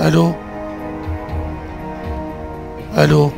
ألو؟ ألو؟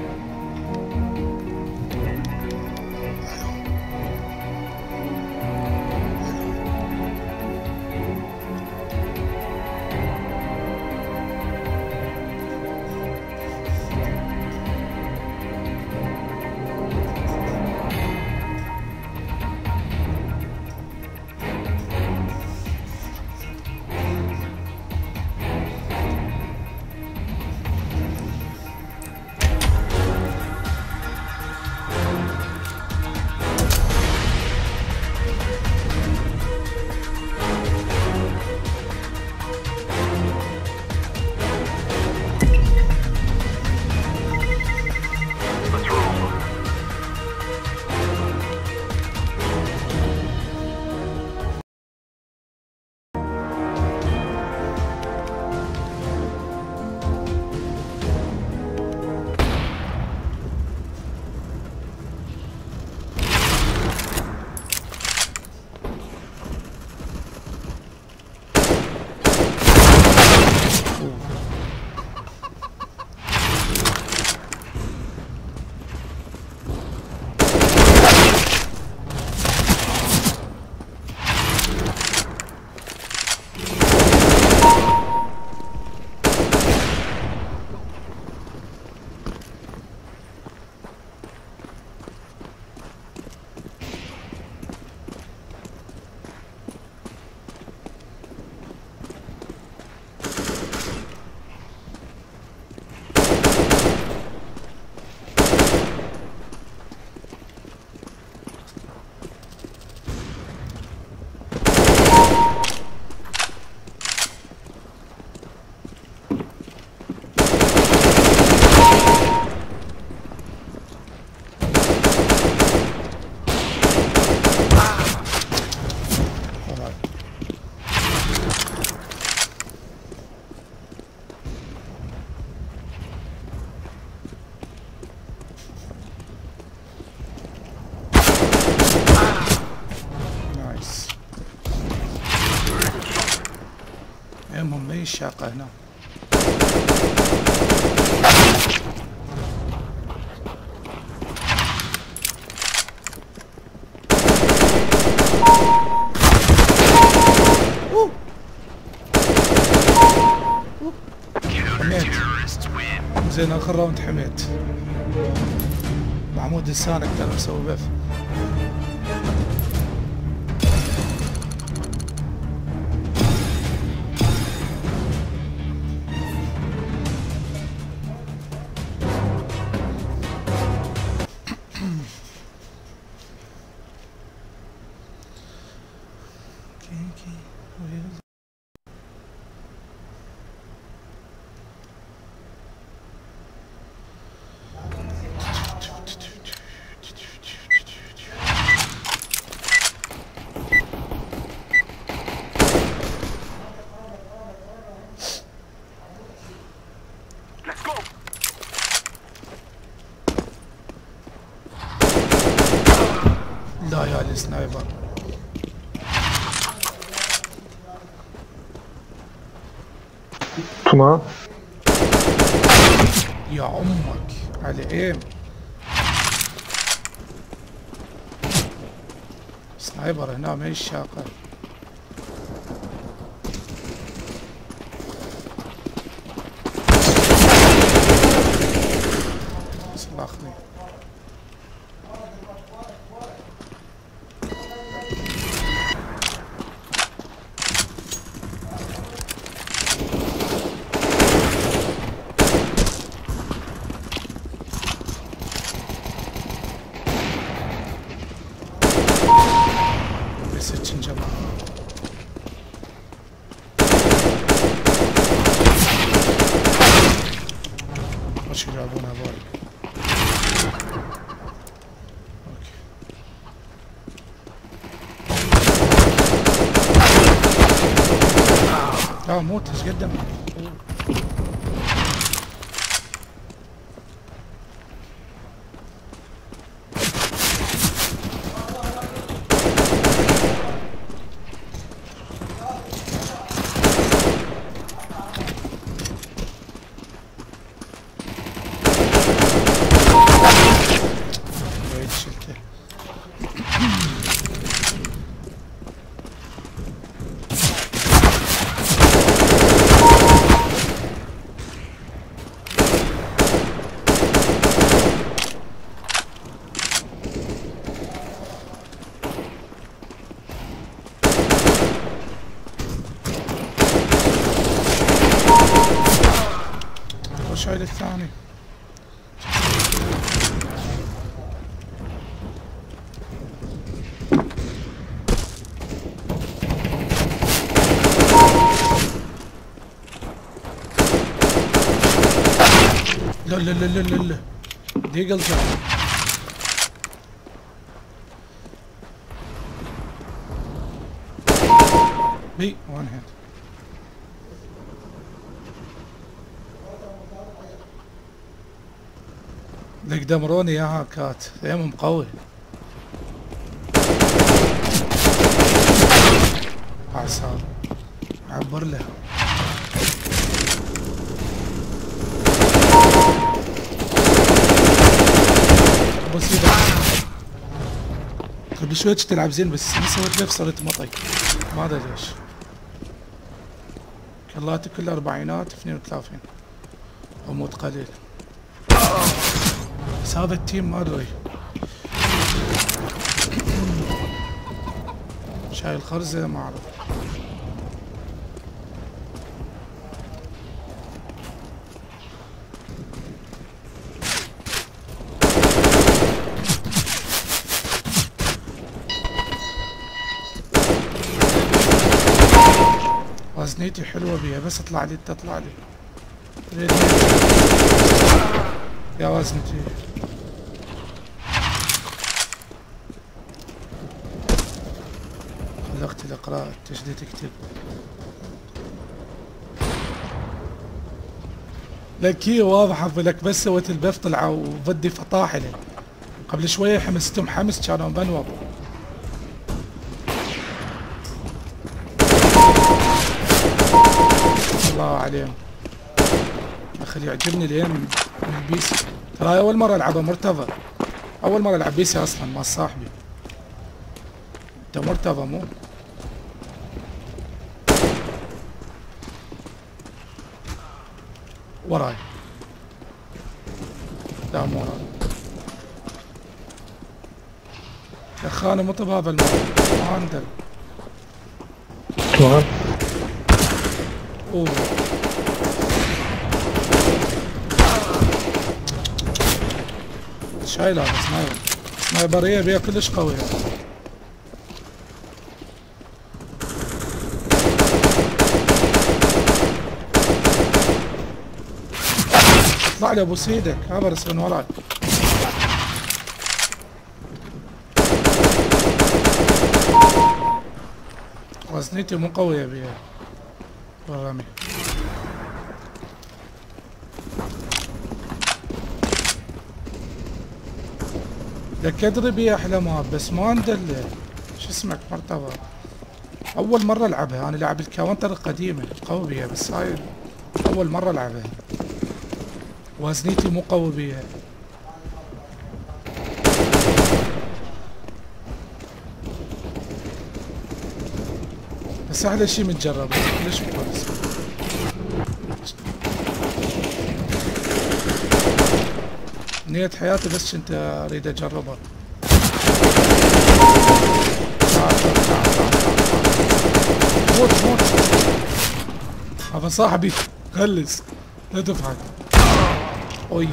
شاقة هنا. زين آخر راوند حميت محمود لسانك ترى مسوي بث. شايل الثاني. لا لا لا لا لا دي قلجة بي وان هيد دمروني إياها كات. يمهم قوي اعصاب عبر لها بس قبل شوي تلعب زين بس ما سويت نفس صرت مطي. ما أدري ليش. كلاتي كل أربعينات 32 أموت قليل بس هذا التيم ما ادري شايل خرزه ما اعرف وزنيتي حلوة بيها بس اطلع لي تطلع لي يا وزنتي خلقت القراءة تجدي تكتب لك هي واضحة لك بس سويت البث طلعوا وبدي فطاحلة قبل شوية حمستهم حمس كانوا بنوب الله عليهم. أخي يعجبني لين من البيسي ترى أول مرة العبها مرتضى. أول مرة ألعب بيسي أصلا مع صاحبي. أنت مرتضى مو؟ وراي. لا مو وراي. يا أخي أنا مو بهذا المال ما تمام أوه. شايل هذا سنايبر سنايبرية بيها كلش قوية. اطلع لي أبو سيدك ابرس من وراك. وزنيتي مو قوية بيها. بالرمي لك ادري بيها احلامات بس ما ندل شو اسمك؟ مرتضى. أول مرة ألعبها. أنا لعب الكاونتر القديمة قوي بيها بس هاي أول مرة ألعبها. وزنيتي مو قوي بيها. بس أحلى شي متجرب. ليش مخلص نية حياتي بس كنت اريد اجربها. موت موت. هذا صاحبي. خلص. لا تفعل. أوي.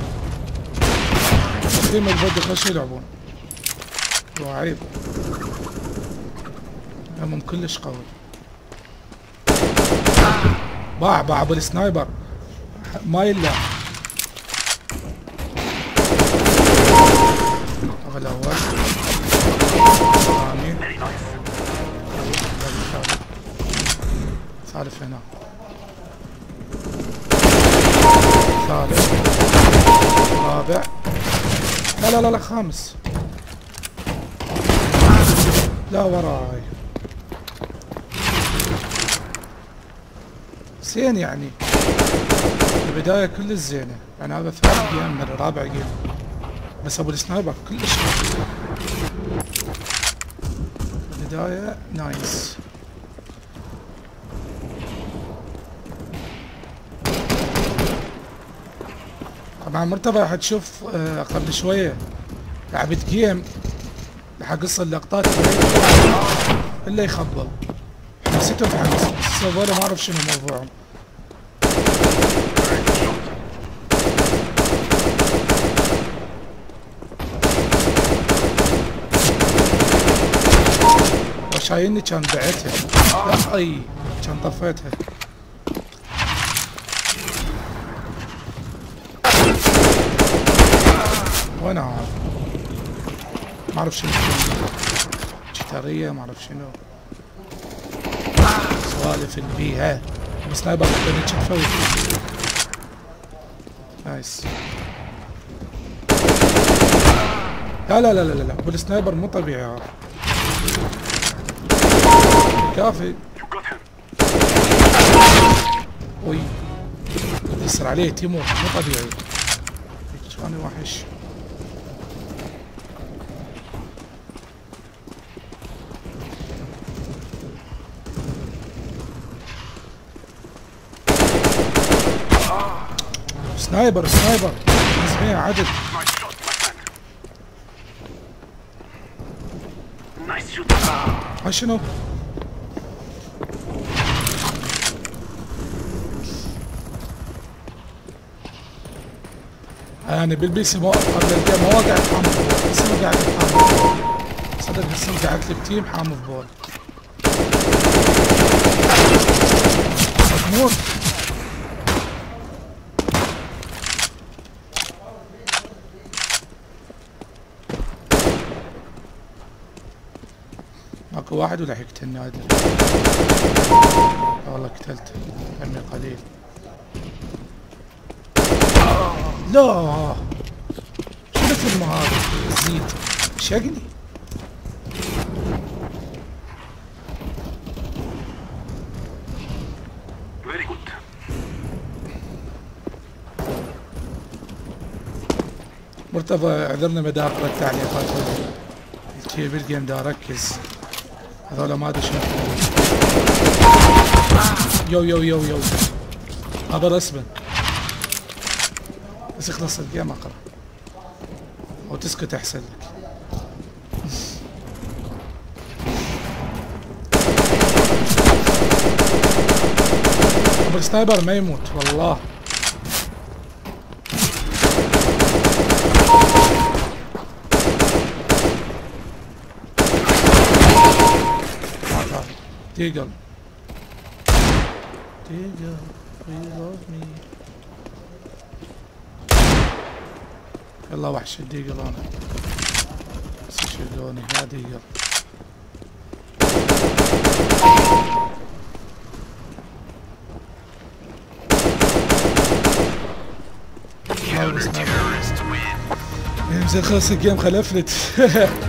تقديم الفيديو خش يلعبون وعيب. هم كلش قوي. باع باع ابو السنايبر ما يلا. ثالث هنا. ثالث رابع. لا لا لا لا خامس. لا وراي. زين يعني. البداية كلش زينة. يعني هذا ثالث game رابع game بس أبو ال sniper كلش. البداية nice مع مرتبة هتشوف آه، قبل شوية لعبت جيم هقص اللقطات إلا يخبل. نسيتهم في حمص الصبارة ما أعرف شنو موضوعهم. شايلني كان بعتها. أي كان طفيتها. وين هذا؟ ما اعرف شنو. جيتارية ما اعرف شنو. سوالف البيئة. سنايبر قدامي تشوفه نايس. لا لا لا لا لا. بالسنايبر مو طبيعي. كافي. وي يسر عليه تيمور. مو طبيعي. كان وحش سنايبر سنايبر. اسمه عدد. شنو؟ أنا بالبي سي مو قبل الجيم ما قاعد حامل بول. بس قاعد حامل صدق هسه قاعد لك تيم حامل بول. تموت ماكو واحد ولا حكت النادر والله قتلته عمي قليل. لا! شو الفيلم هذا؟ زيد شقني. مرتضى اعذرنا مداخل التعليقات. بالجيم دا اركز هذول ما أدري شنو. يو يو يو يو. هذا رسما بس يخلص الجيم أقرأ. أو تسكت أحسن لك. ابو السنايبر ما يموت والله. ديجل ديجل we love me. يلا وحش الديجل أنا بس يشدوني يا بس نعم. Terrorists win. الجيم خلفلت.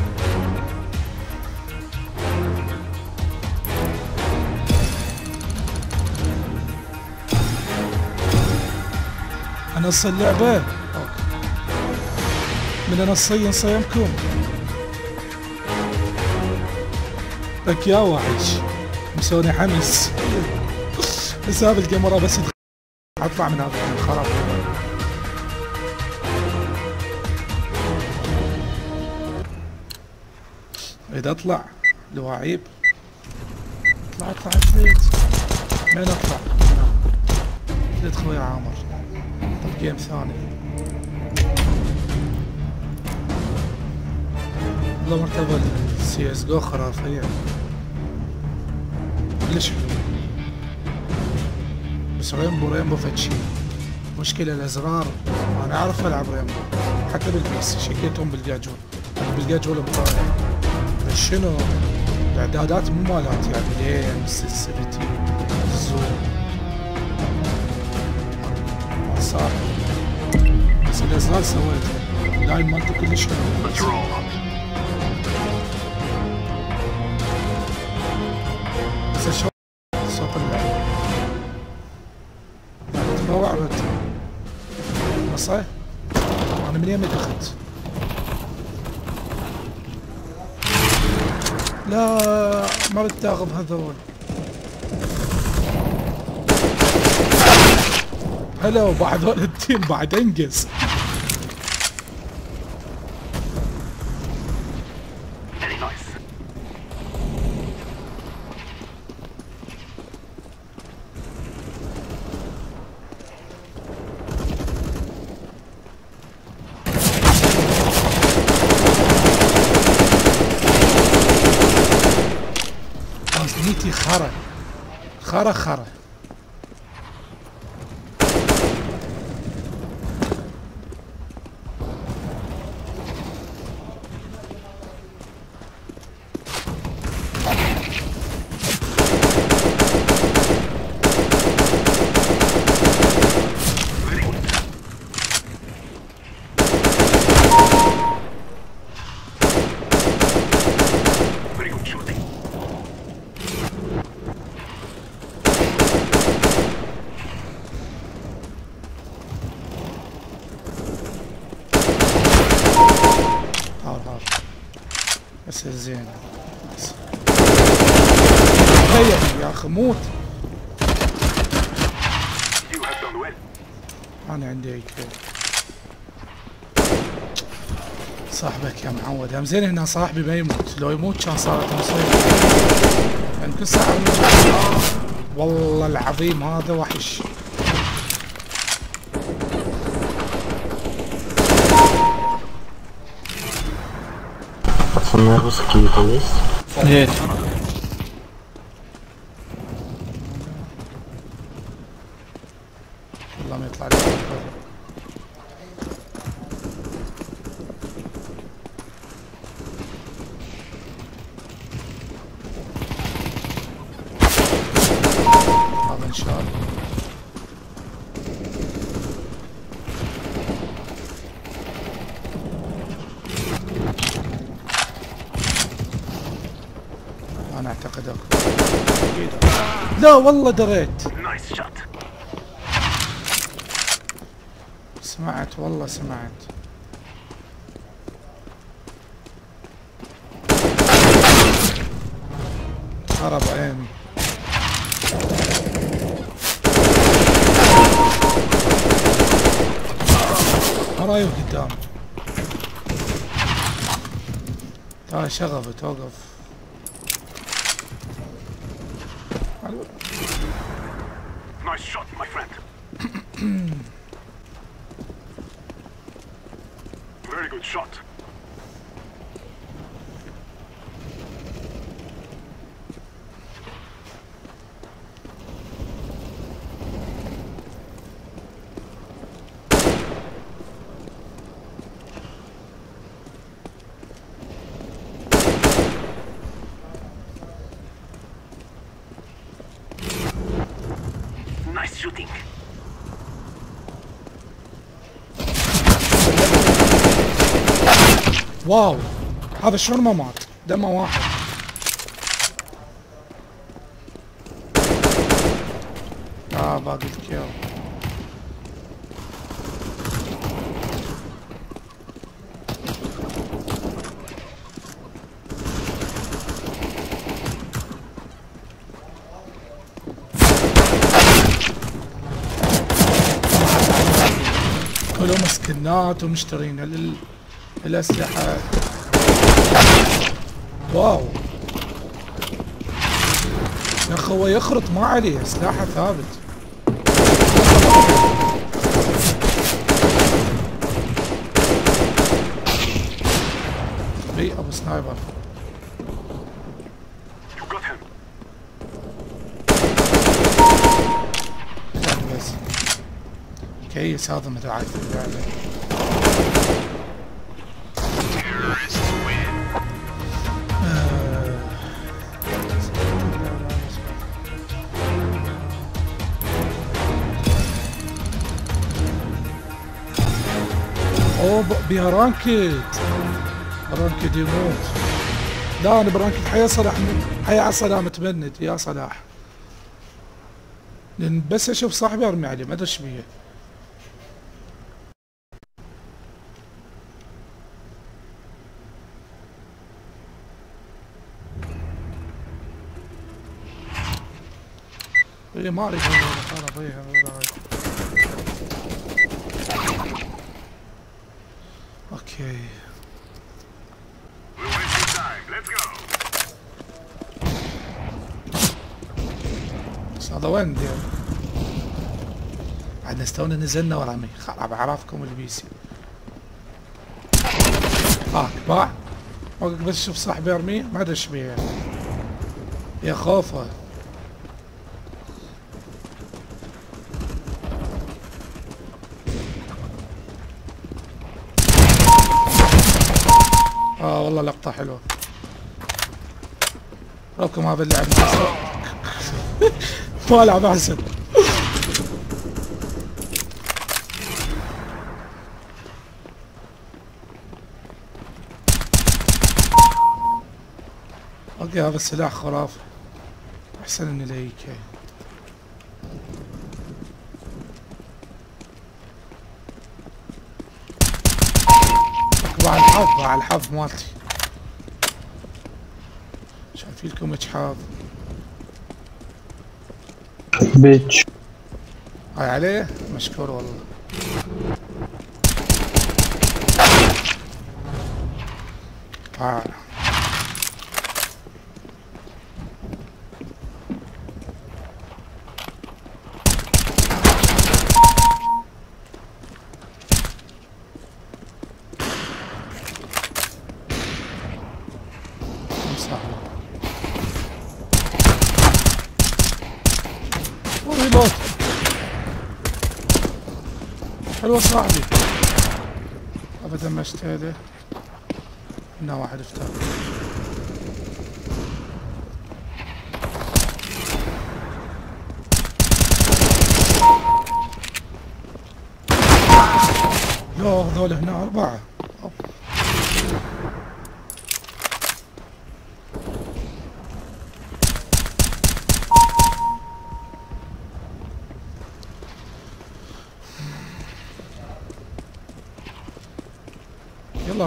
انص اللعبة. من انصي نصيمكم لك يا وحش مسوني حمس بس هذا وراه بس. اطلع من هذا الخراب إذا أطلع لواعيب. أطلع أطلع البيت. مين أطلع؟ قلت خوي عامر. game ثاني والله مرتبة ال CS GO خرافية. كلش حلو. بس Rainbow Rainbow فد شي مشكلة الأزرار. أنا أعرف ألعب Rainbow حتى بالبيس. شكيتهم بالجاجول. أنا بالجاجول بس شنو؟ الاعدادات مو مالات. يعني لين سنسيتي الزوم. صار. الازرار اللاين مالته كلش اللعب؟ أنا من يمي دخلت. لا ما بدي هذول. هلا وبعد هذول التيم بعد أنجز Very nice. نيتي خرا خرا خرا Very good. Very good shooting. هار هار بس زين بس. تخيل يا أخي موت You have done well. أنا عندي اي كيل صاحبك يا معود هم زين هنا صاحبي ما يموت لو يموت كان صارت مصيبه يعني كل ساعه يموت. والله العظيم هذا وحش Пацаны, русские-то есть? والله دريت. سمعت والله سمعت. خرب عيني وراي وقدام تعال شغفت وقف Nice shot, my friend. Very good shot. Nice shooting. واو هذا شلون ما مات؟ دمه واحد. آه باقي الكيل كلهم سكنات ومشترين لل... الأسلحة. واو. يا هو يخرط ما عليه سلاحه ثابت. اي أبو سنايبر. كيس هذا متعب في بيها رانكد رانكد يموت. لا أنا برانكد حيا صلاح حيا على صلاح متبند. يا صلاح. لأن بس أشوف صاحبي أرمي عليه ما أدري إيش بيه اي ما اريد هذا خرب أوكي We're wasting time. Let's go. بعد استونا نزلنا ورامي خرب اعرافكم البي سي هاك باع. وقت بس شوف صاحبي ارميه ما أدري إيش بيه يا خوفه آه والله لقطة حلوة. راكم هذا اللعب ما العب احسن أوكي هذا السلاح خرافي. أحسن من كي. على الحظ على الحظ مالتي. شايفي لكم اجحاف بيتش. هاي عليه؟ مشكور والله. آه. صاحبي ريلود حلوة صاحبي ابدا ما اشتهده هنا واحد افتح لا هذول هنا أربعة.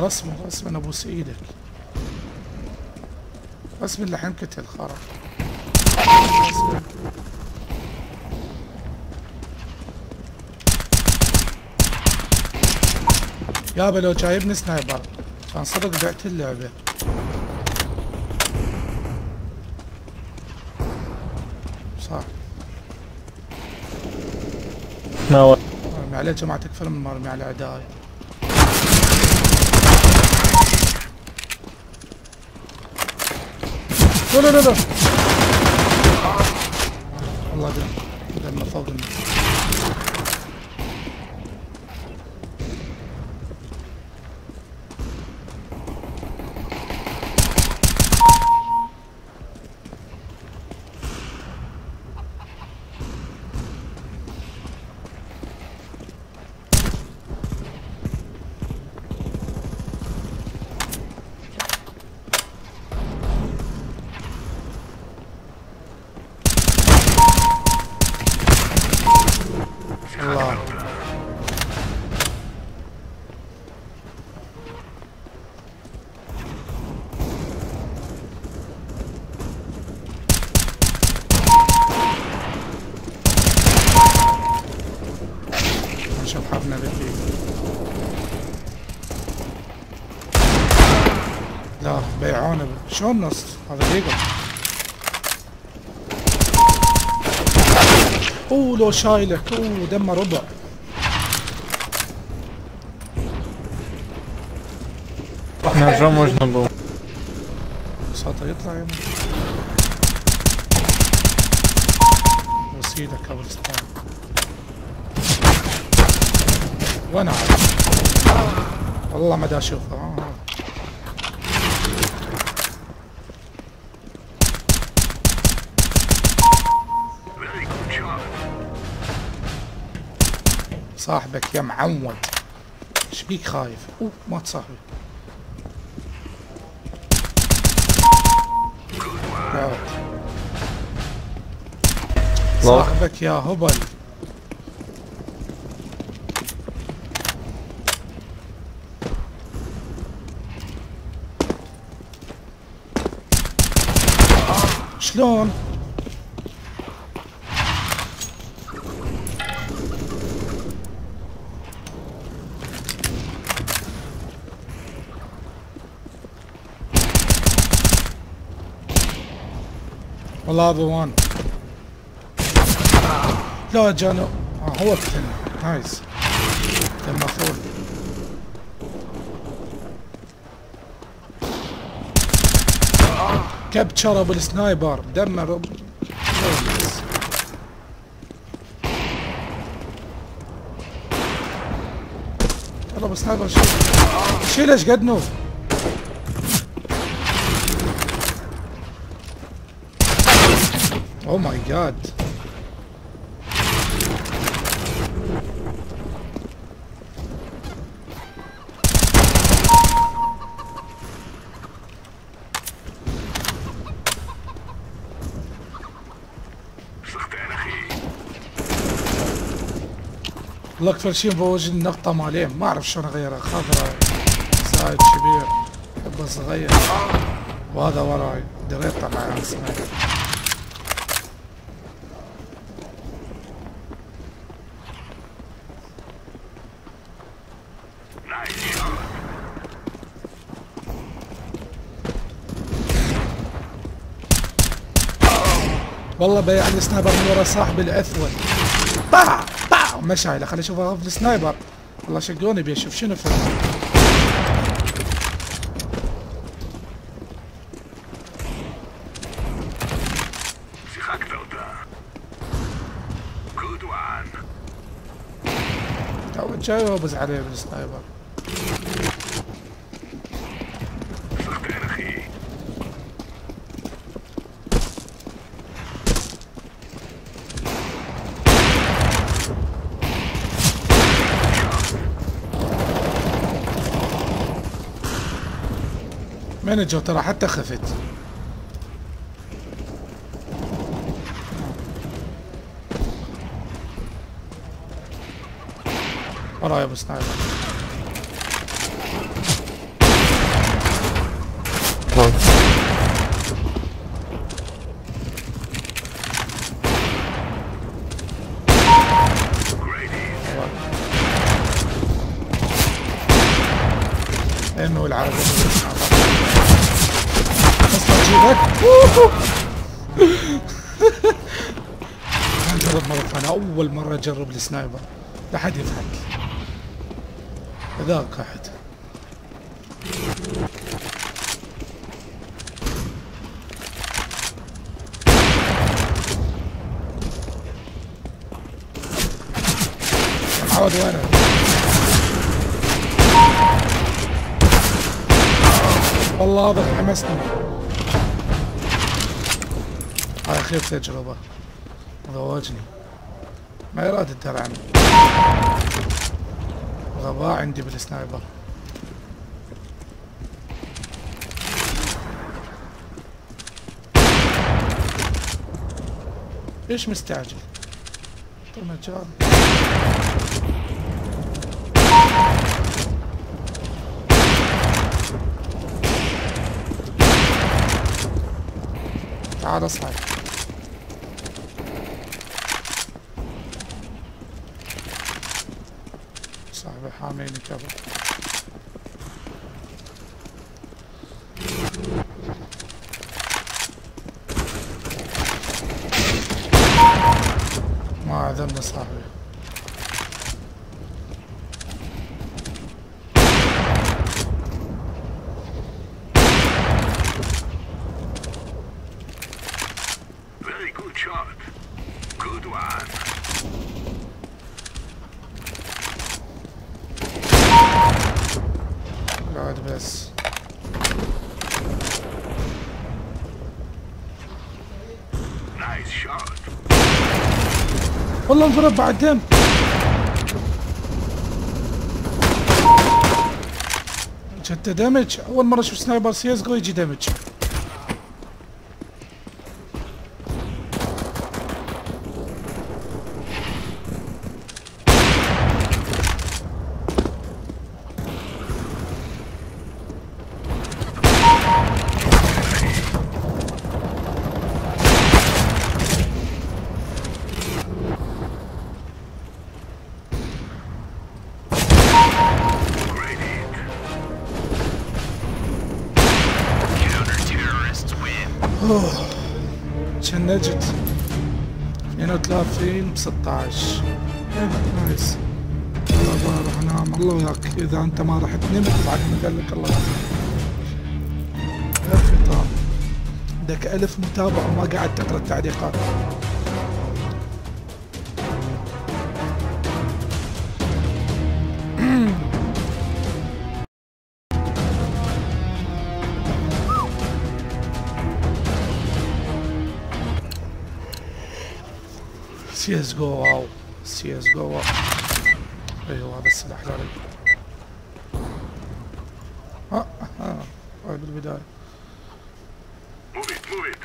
يلا رسمه رسمه ابوس إيدك رسم اللي حنكت الخرا. يابا لو جايبني سنايبر. كان صدق بعت اللعبة. صح. ما عليه جماعة تكفل من مرمي على أعدائي. لا لا لا لا والله دم دم فوق بيعونا ب- شلون نص هذا دقيقة اوه لو شايلك اوه دمه ربع احنا شو можно было صوته يطلع يا وسيلة كابلستان وانا عارف والله ما دا اشوفه صاحبك يا معود. إيش بيك خايف؟ اوه مات صاحبي يا صاحبك يا هبل. شلون؟ والله ابو وان. لا جانو. آه هو قتلني نايس. كان مفعول. كبتشر بالسنايبر دمر. يلا بالسنايبر شيل. شيل إيش قد نوف. جاد سختين أخي والله أكثر شيء بوجه النقطة مالين ما أعرف شلون أغيرها. خضراء زايد كبير حبه صغير. وهذا وراي. دريت طبعا عن سنايبر نايس شوت في السنايبر من ورا صاحبي الاثول طع طع مش خليني أشوف في السنايبر. والله شقوني بيه. شوف شنو فيه جاي وابز عليه بالسنايبر. مانجر ترى حتى خفت. وراي أبو سنايبر السنايبر لا حد يضحك. ذاك أحد عود وينه والله هذا حمسني. هاي خير تجربة. ضواجني ما يراد الدرع. غباء عندي بالسنايبر. إيش مستعجل؟ طول مجال تعال اصعد ما عذرنا صاحبي Very good shot. Good one. قاعد بس Nice shot. والله انضرب بعد دم جت damage أول مرة أشوف sniper CS GO يجي damage قال لك الله يعافيك. الختام عندك ألف متابع وما قاعد تقرأ التعليقات. سي إس جو واو. سي إس جو واو. أيوه هذا السلاح لا ريب ها ها هاي بالبداية Move it, move it.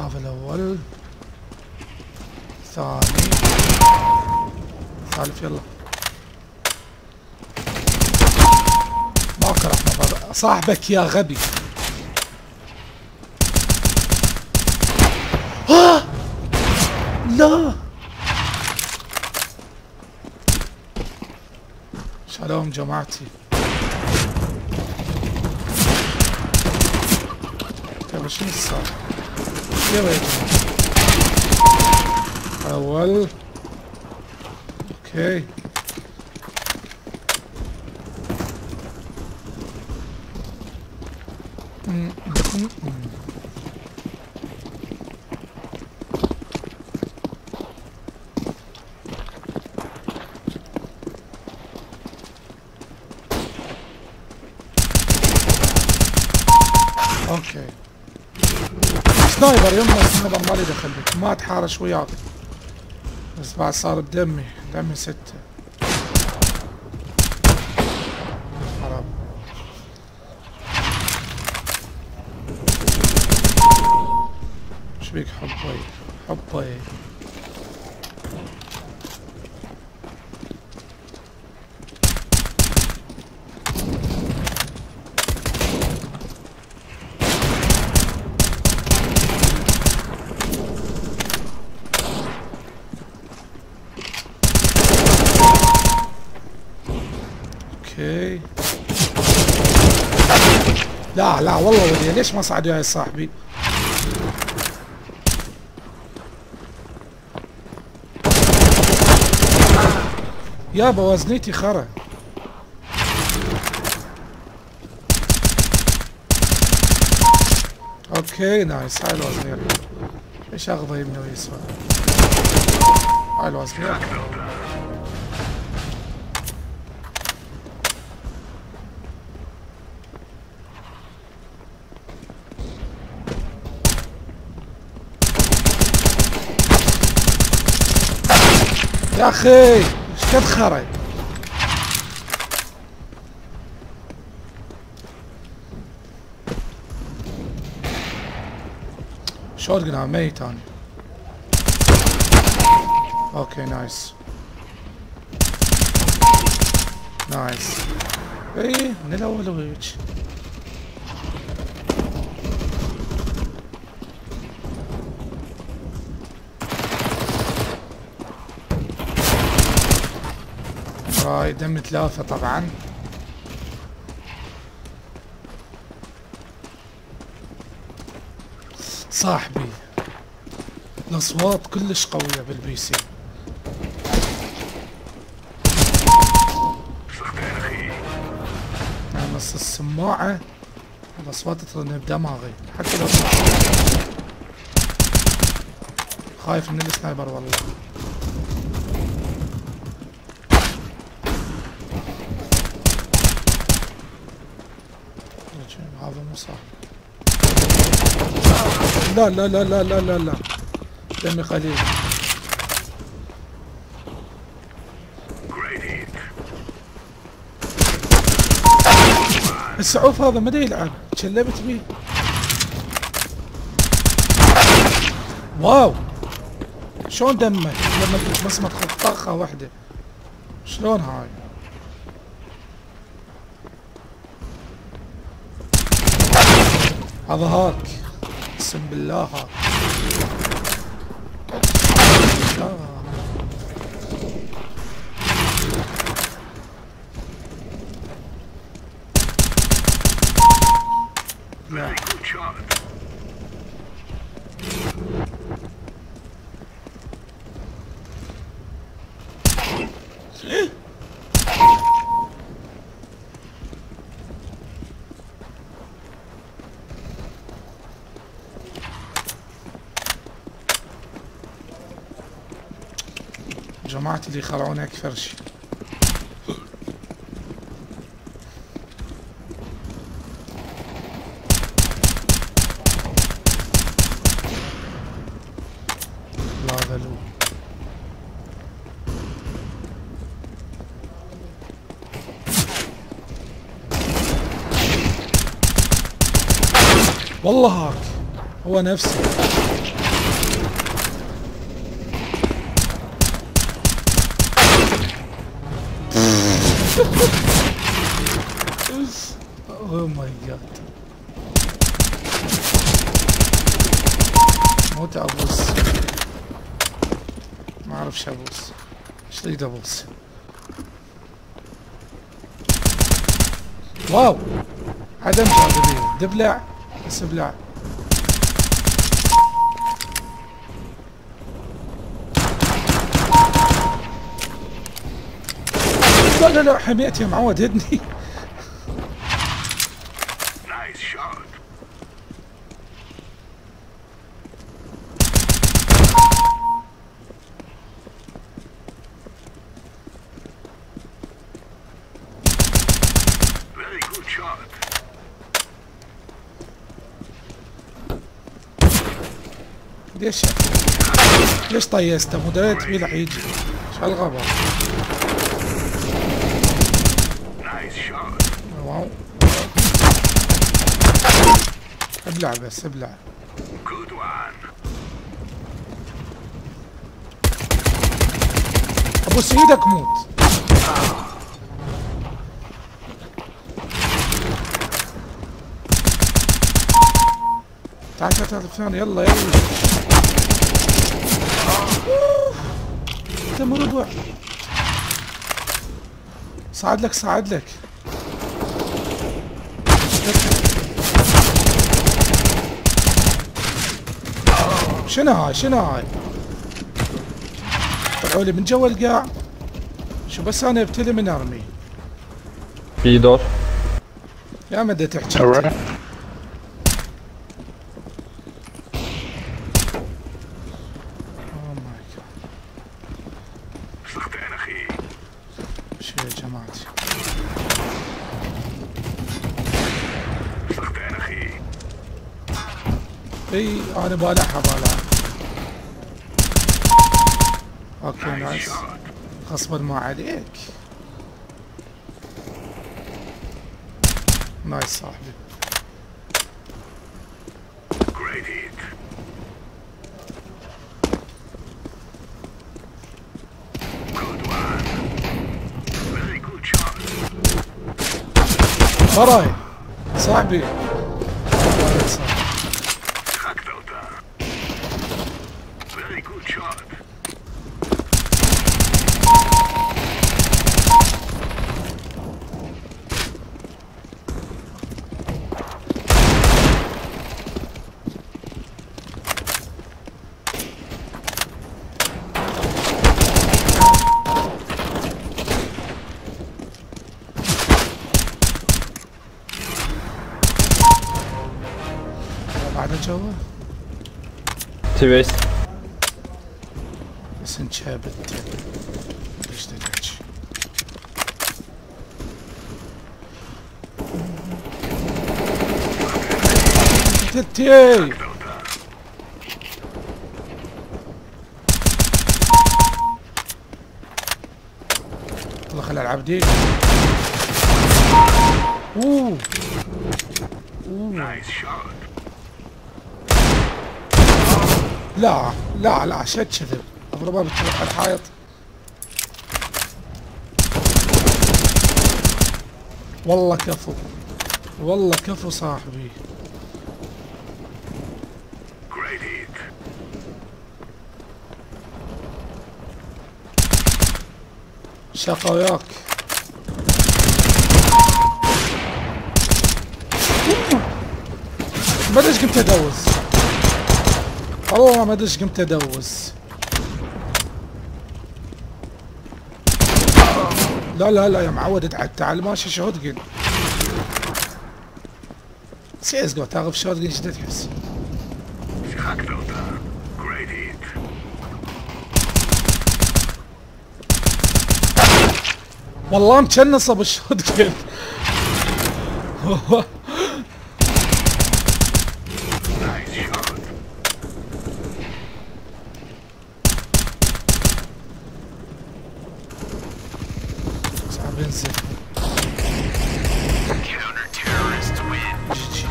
هذا الأول ثالث يلا. ما اكره صاحبك يا غبي. آه! لا! شالوهم جماعتي. طيب شنو صار؟ يلا يا جماعة. م- م- okay. sniper يمنا sniper مالي دخل ما اتحارش وياك. بعد صار بدمي دمي ستة. حرام. إيش بيك حبي؟ حبي أوكي لا ليش ما صعد وياي صاحبي؟ يابا وزنيتي خرا. أوكي نايس. هاي الوزنية. إيش اخذه يمنى ويسار هاي الوزنية. يا أخي إيش خرج shotgun ميت أنا؟ okay nice. nice. اي من الأول وهيك. دم ثلاثة طبعا. صاحبي الأصوات كلش قوية بال PC. بس السماعة الأصوات ترن بدماغي حتى لو خايف من ال sniper والله. هذا مو صح. لا لا لا لا لا لا لا. دمي قليل. السعوف هذا ما يلعب. تشلبت بيه. واو. شلون دمه؟ لما بس ما تخط طخه واحدة شلون هاي؟ هذا هاك اقسم بالله هاك لا. Very good shot. جماعة اللي يخلعون أكثر شيء والله هاك هو نفسه. ابوس واو عدم جاذبية دبلع. بس ابلع لا لا لا حميت يا معود هدني Nice shot. Very good shot. ليش ليش طيسته مو دريت مين راح يجي shot. واو. ابلع بس ابلع. ابوس إيدك موت تعال تعال تعال فلان يلا يلا. انت مربع صعد لك صعد لك. شنو هاي؟ شنو هاي؟ طلعوا لي من جوا القاع. شو بس أنا أبتلي من أرمي. في دور. يا مدى تحكي Alright. Oh my God. صحتين أخي. شو يا جماعتي صحتين أخي. اي أنا بالعها بالعها okay nice. غصبا ما عليك nice صاحبي. وراي صاحبي. to us. كذب اضربها بالتلف على الحائط والله كفو. والله كفو صاحبي. شقا وياك إيش قمت أدوز. والله ما ادري قمت ادوز لا لا لا يا معود اتعد تعال ماشي شوت جن سيس جو تاخذ شوت جن إيش تحس. والله مكنصه بالشوت جن صعب ينزل Counter-terrorists win. جي جي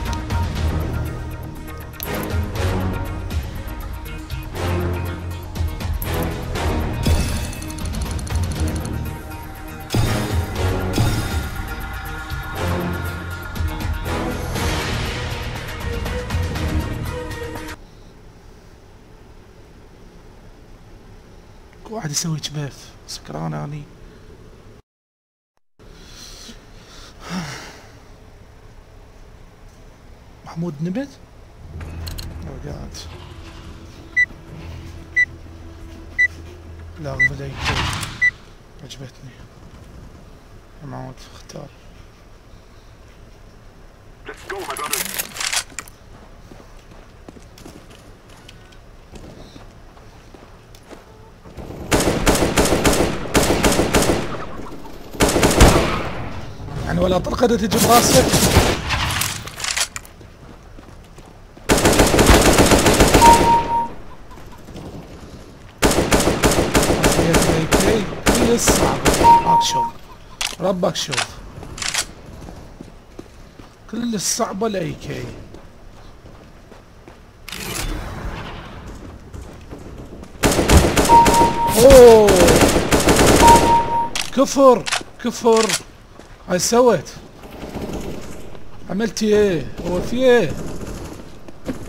واحد يسوي جبيف سكران اني محمود نبت؟ Oh God. لا بدأ عجبتني. محمود اختار. Let's go, my brother. يعني ولا طلقة تجي براسك كل الصعب هاك شوف ربك شوف كل الصعبة الاي كي كفر كفر. هاي سويت. عملتي إيه؟ هو في إيه؟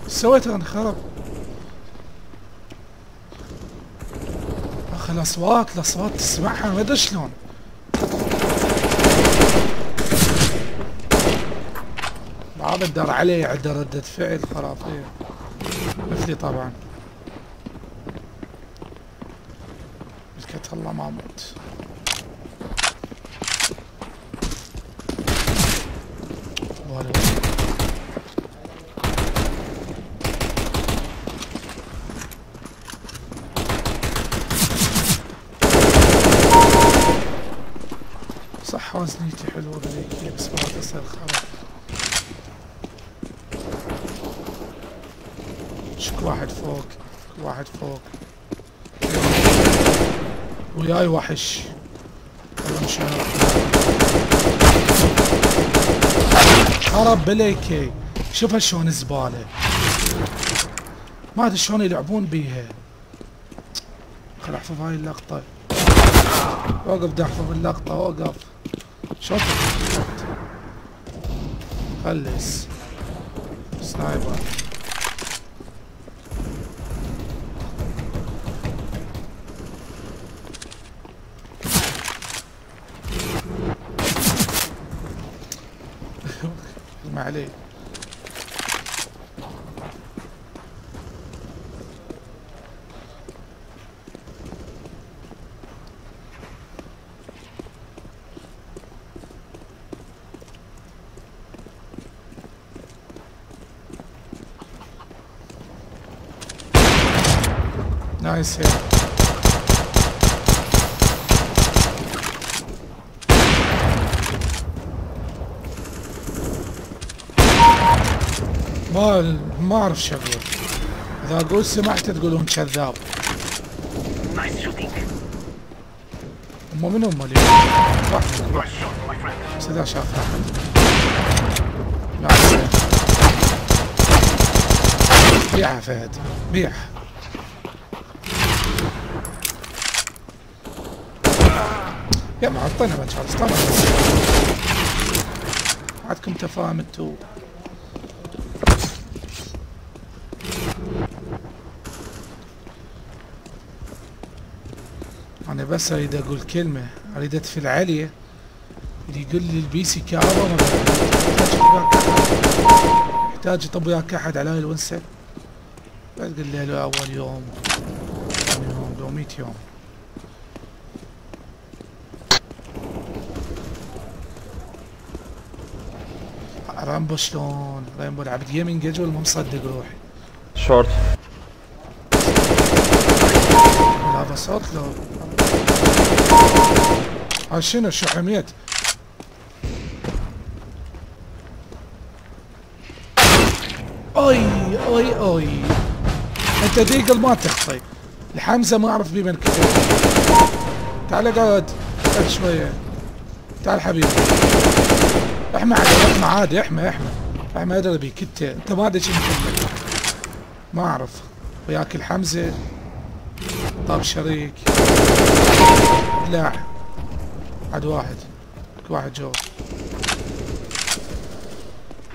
سويت أنا خرب. أخي الأصوات الأصوات تسمعها ما أدري شلون. بعض الدار عليه عنده ردة فعل خرافية مثلي طبعا. ملكة الله ما ولا صح وزنيتي حلوة ذيك بس ما تصير خراب. شك واحد فوق واحد فوق. وياي وحش. خرب بليكي. شوفها شلون زبالة. ما أدري شلون يلعبون بيها. خل أحفظ هاي اللقطة. وقف دا أحفظ اللقطة وقف. شوف. خلص. سنايبر ما عليه نايس هيك ما ما اعرف شو أقول اذا أقول سمعت تقولون كذاب. هم من هم اليوم واحد. بس اذا شاف احد. بيعها فهد بيعها ما تشارلز طبعا عندكم تفاهم انتو. أنا بس أريد أقول كلمة أريد ادفل عليه. اللي يقول لي ال PC كهرباء ما يحتاج يطب وياك أحد على هاي تقول لي له أول يوم ثاني يوم. لو 100 يوم رامبو شلون رامبو لعبت جيمنج اجول ما مصدق روحي شورت. لا بصوت لو ها شنو شو حميت اي اي اي انت ديقل ما تخطي الحمزه ما اعرف بيه من كذا تعال اقعد شوية تعال حبيبي احمى عادي احمى عادي احمى احمى احمى ادري بيك انت انت ما ادري. ما اعرف. وياك الحمزة. طاب شريك. لا. عاد واحد. واحد جو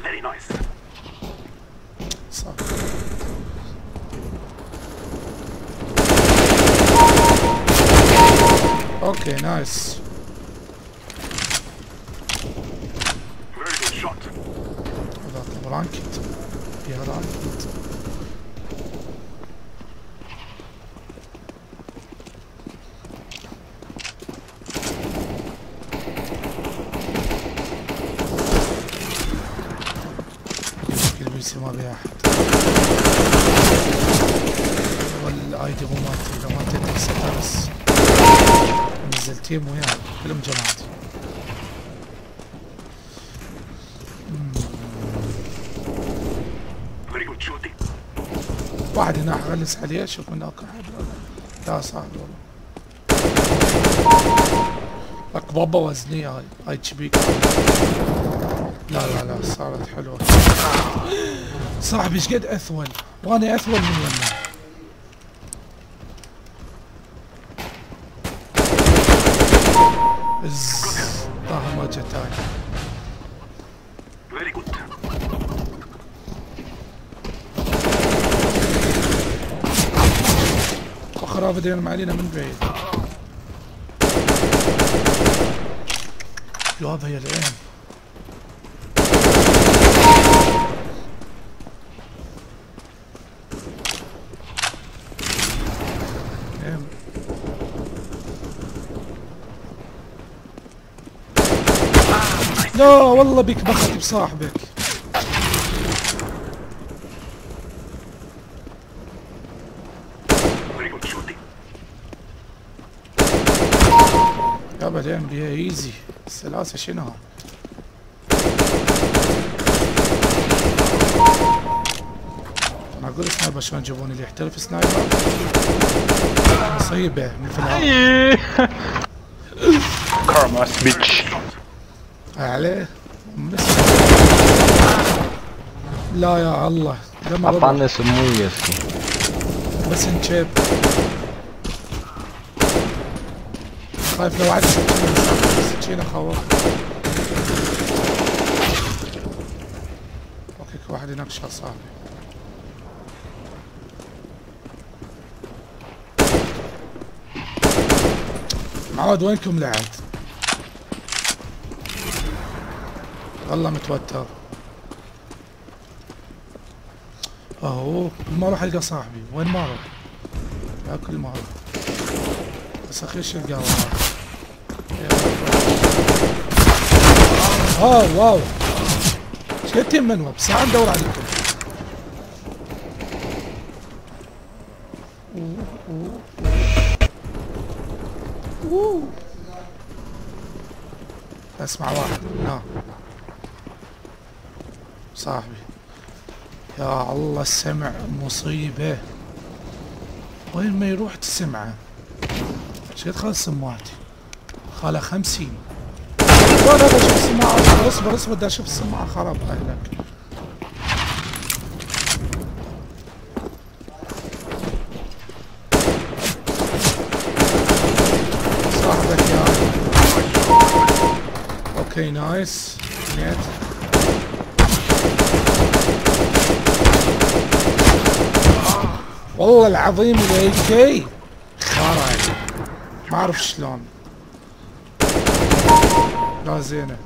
Very nice. صح. أوكي نايس Very good shot. هذا طب رانكت فيها رانكت يمكن البيسي ما بيها احد والاي دي مو مالتي لو ما تدري سترس نزل تيم وياي كلهم جماعتي Very good shooting. غلس عليه شوف هناك أحد لا. صعب والله. لك بابا وزنية هاي هاي تشبيك. لا لا لا صارت حلوة. صاحبي إيش قد أثول؟ وأنا أثول من يمه. از طه ما جت خرافة دينا علينا من بعيد. يابا يا العين نعم. لا والله بك بخت بصاحبك. العين بيها ايزي السلاسة شنو؟ ها؟ أنا أقول سنايبر شلون جابوني؟ اللي يحترف سنايبر مصيبة مثل Karma bitch. عليه. لا يا الله. Apane sunt muy ieftin. بس انشيب. خايف لو عاد سكينة خوف أوكي واحد هناك شال صاحبي معود وينكم لعد والله متوتر اهو ما أروح القى صاحبي وين ما أروح ياكل ما أروح بس اخش القهوة واو قد تيم منوب ساعة ندور عليكم. اسمع واحد. لا صاحبي. يا الله السمع مصيبة. وين ما يروح تسمعه. شقد خلص سماعتي خاله خمسين. لا لا شوف السماعة اصبر اصبر اصبر دا أشوف السماعة خراب اهلك صاحبك يا okay nice نيت والله العظيم ال AK خرج ما اعرف شلون لا زينة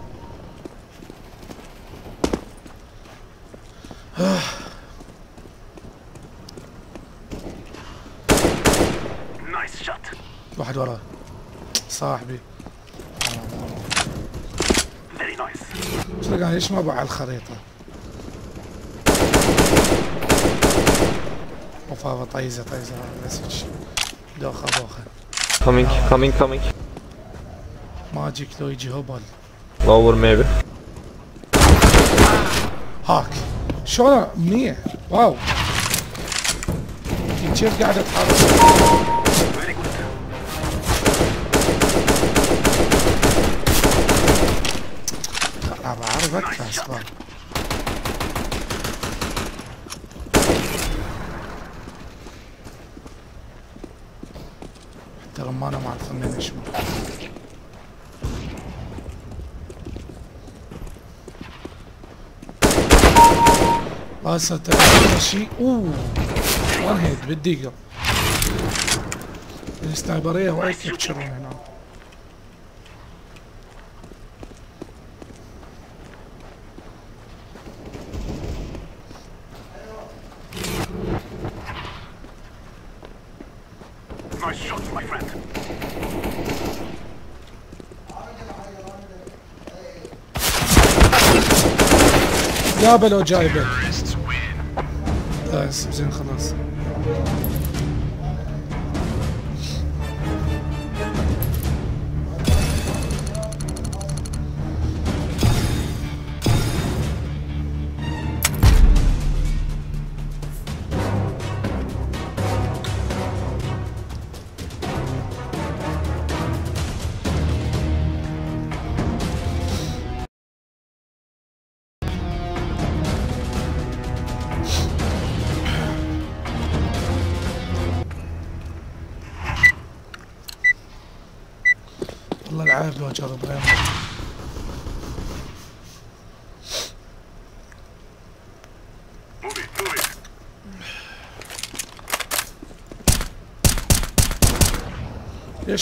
Nice shot. واحد وراه صاحبي Very nice. إيش لقى ليش ما باع الخريطة وفاضة طيزة طيزة مسج دوخة دوخة Coming, coming, coming. ماجيك لو يجي هبل Lower maybe. هاك شلون منيح واو كيف قاعد اتحرك بعرفك يا اسباب حتى رمانة ما اعرف منين أشوف ترى شيء أوه. وان هيد بالدقيقة السنايبرية وايد يكشرون هنا. جابه لو جايبه. بس زين خلاص.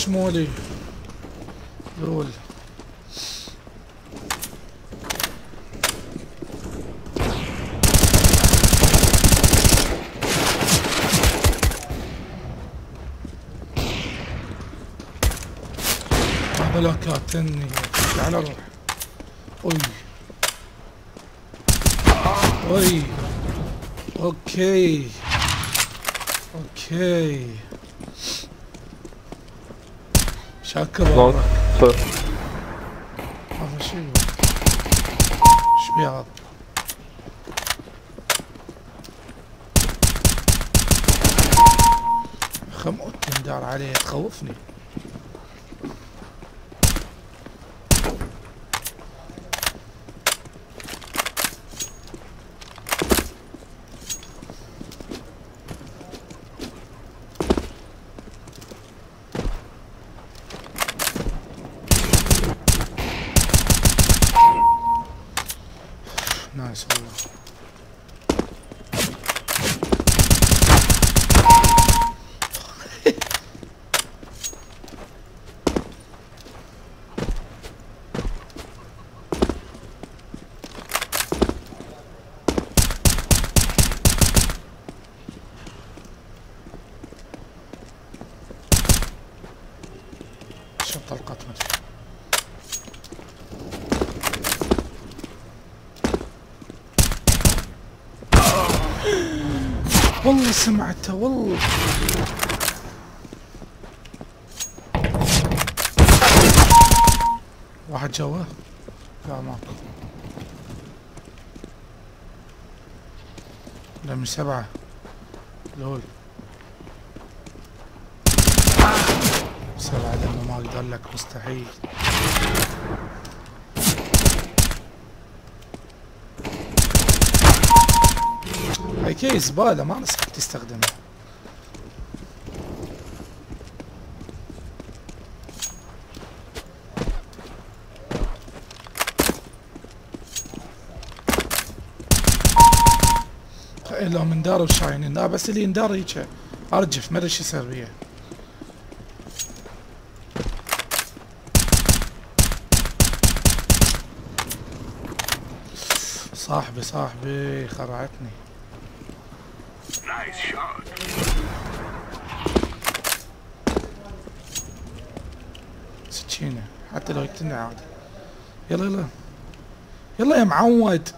ليش مولي لول هذا لو كاتني. تعال روح. أوي. أوي. أوكي. أوكي. شاكر. والله Sir. هذا شو إيش بيه هذا خموت تندار عليه تخوفني نايس والله شوف طلقات مدري والله سمعته والله. واحد جوا لا ماكو. لا من سبعة. لول. سبعة لما ما أقدر لك مستحيل. هاي كيس زبالة ما نصحك تستخدمه. لو من دار وشاينين. لا بس اللي يندار هيك. أرجف ما أدري شو يصير بيه صاحبي صاحبي خرعتني. Nice shot. سكينة حتى لو يقتلني عادي يلا يلا. يلا يا معود.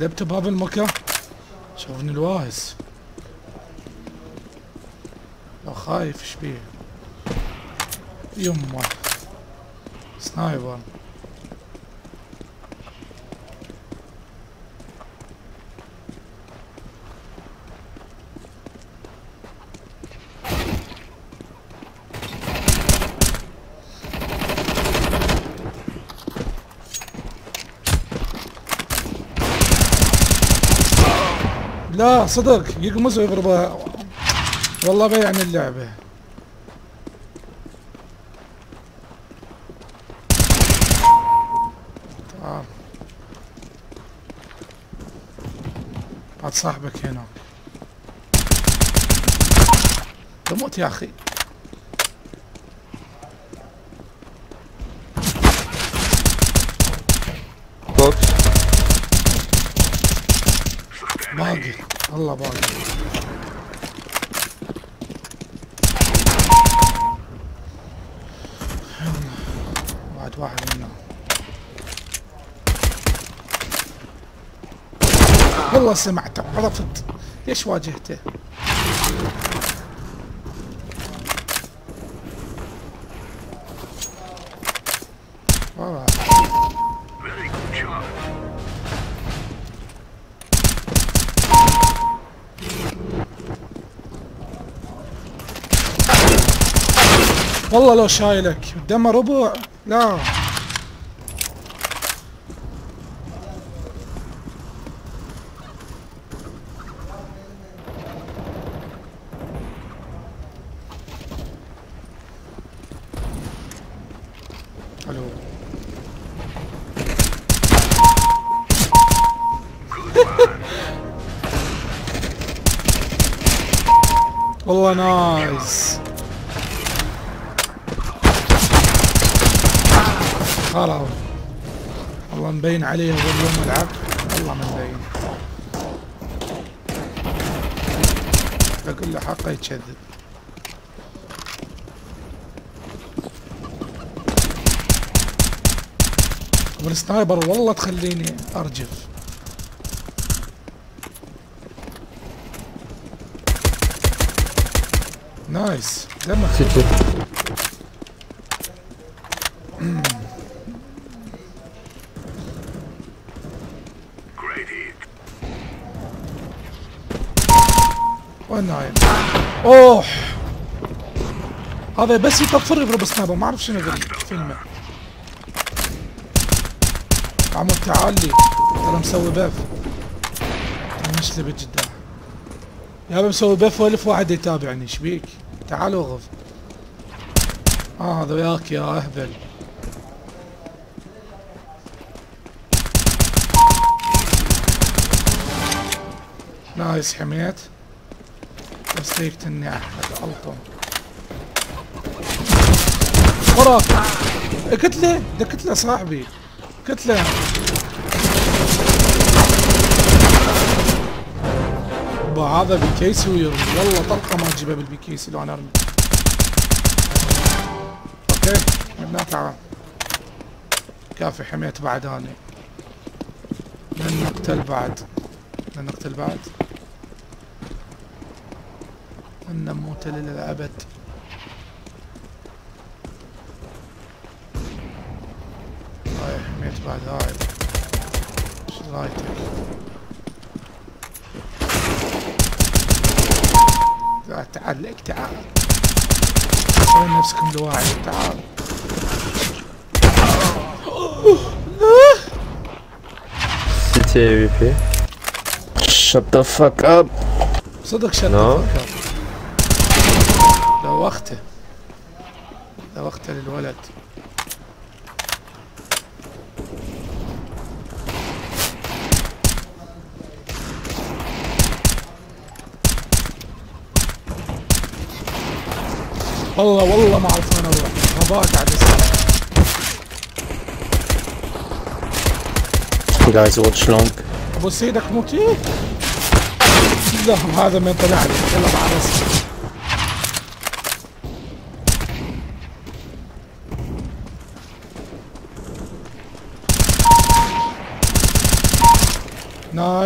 أنا شلبت بهذا المكان؟ شوفني الواهس. لا خايف إيش بيه؟ يمه. سنايبر. لا صدق يقمز ويضربها والله بيعن اللعبة. تعال هات صاحبك هنا. تموت يا أخي. باقي. والله باقي بعد واحد هنا. والله سمعته عرفت؟ ليش واجهته؟ والله لو شايلك دمه ربع؟ لا. عليه هذا اليوم العب. والله ما مبين بقول له حقه يكذب وال sniper والله تخليني أرجف. nice. دمك. نايم أوه. هذا بس يطفر يضرب سنايبر ما أعرف شنو ذا الفيلم. عمود تعال لي. ترى مسوي بف ترى مشلب جدا. يا مسوي بف وألف واحد يتابعني. إيش بيك؟ تعال وغف آه هذا وياك يا أهبل. nice حميت. بس يقتلني أحد ألطم. وراك كتله ده كتله صاحبي. كتله هذا بكيسي ويرمي. والله طلقة ما تجيبها بالبكيسي لو أنا أرمي. okay هنا تعال كافي حميت بعد أنا لن نقتل بعد. لن نقتل بعد. لن نموت للأبد هاي حميت بعد هاي إيش رايتك تعال لك تعال سوي نفسكم لواعي تعال. Shut the fuck up. صدق شد No. لو وقته لو وقته للولد. والله والله ما أعرف وين أروح غابات قاعد Guys, watch long. أبو سيدك موتي لا هذا من طلع لي يلا مع راسي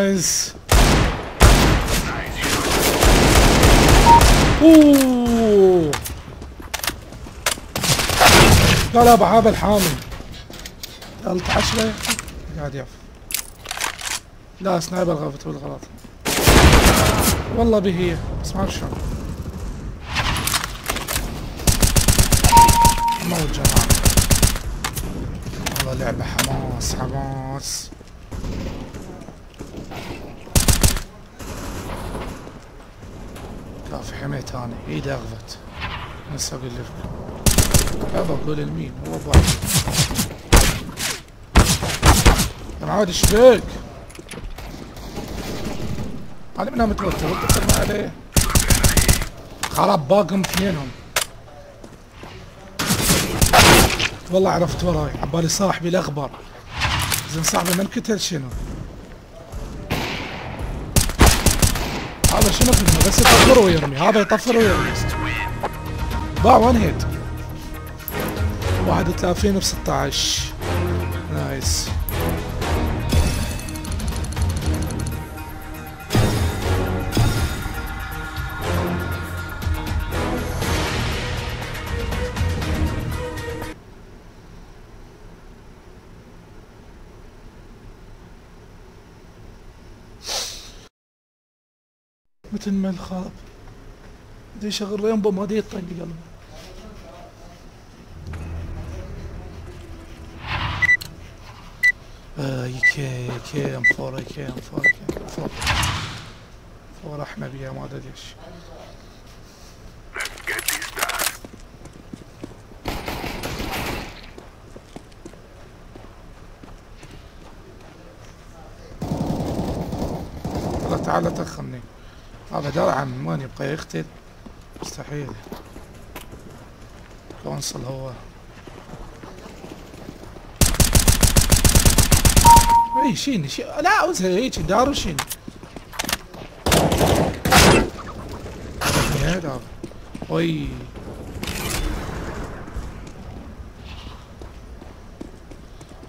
نايس اوه لا لا الحامل. 13 يا أخي. قاعد يعرف لا سنايبر بالغلط والله به هي بس ما اعرف شلون. موت جماعة والله لعبة حماس حماس كافي حميت أنا ايدي اغفت نسى أقول لكم لا بقول لمين هو ابو عبد. أنا عاد شبيك أنا منها متوتر ما عليه خرب باقم اثنينهم والله عرفت وراي. عبالي صاحبي الاخبر زين صاحبي من قتل شنو؟ هذا شنو خدمه بس يطفر ويرمي. هذا يطفر ويرمي. باع وان هيد 31 ب 16 نايس. ما الخاب دي شغل رينبو ما دي يطق قلبه آه كي كي أم فور كي أم فور كي أم فور فور إحنا بيها ما. والله تعال تخني هذا درعا ما يبقى يقتل مستحيل. كونسل هو. اي شيني شي... لا عاوز هيك دارو شيني. هذا وي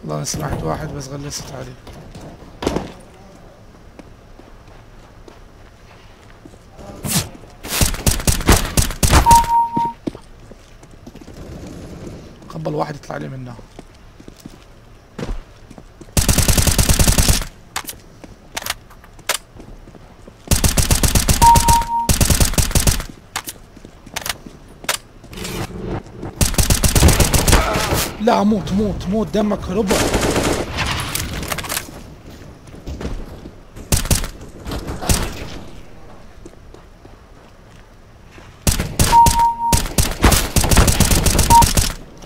والله أنا سمعت واحد بس غلست عليه. لي منه. لا موت موت موت دمك ربع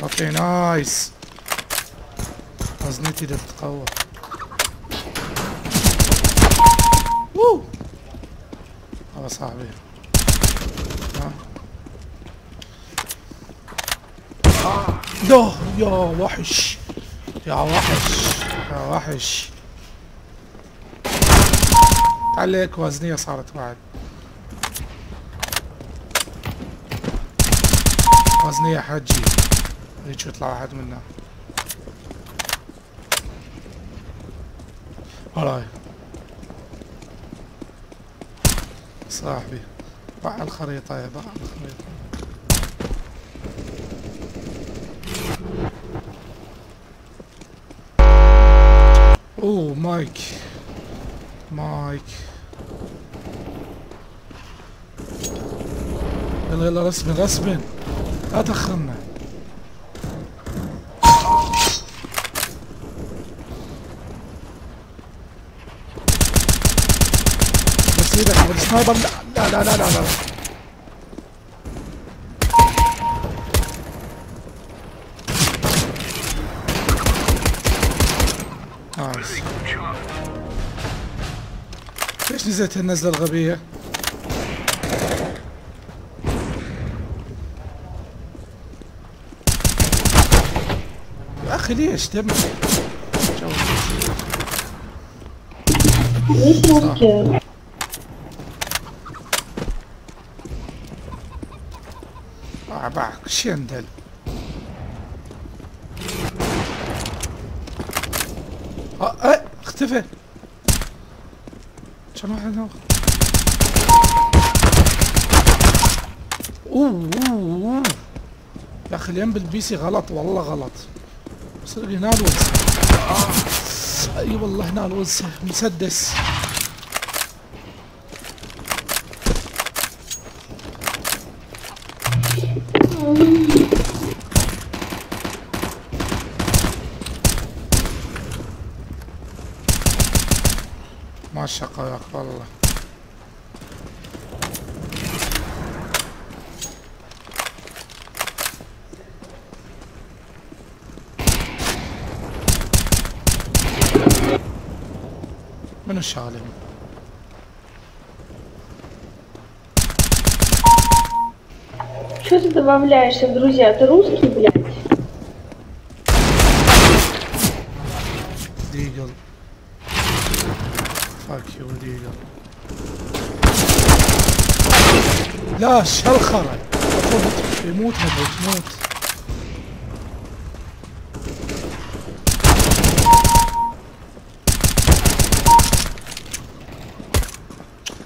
okay nice وزنتي ده تتقوى وو هذا صاحبي ده يا وحش يا وحش يا وحش عليك وزنية صارت بعد وزنية حجي هيك يطلع واحد منا. وراي صاحبي. باع الخريطة يا باع الخريطة. أوه مايك. مايك. يلا يلا رسمي رسمي. لا تخرنا إيدك بالسنايبر لا لا لا لا لا, لا. نايس. ليش نزلت النزلة الغبية؟ يا أخي ليش دم ليش ممكن آه شندل آه آه اختفى. كان واحد أوه يا أخي اليم بالبي سي غلط والله غلط. صدق هنا الوزة آه. أي والله هنا الوزة مسدس. şaka yok valla. Bunu шалим. Что ты добавляешься, друзья? Ты русский, блядь? لا شلخرة يموت هذا يموت؟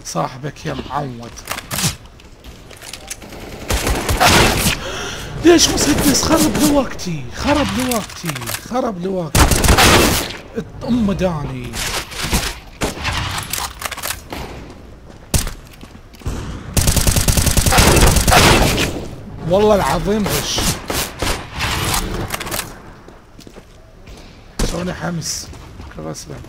صاحبك يا معود. ليش مسدس خرب لي وقتي خرب لي وقتي خرب لي وقتي ام داني. والله العظيم غش. سوني حمس رسمه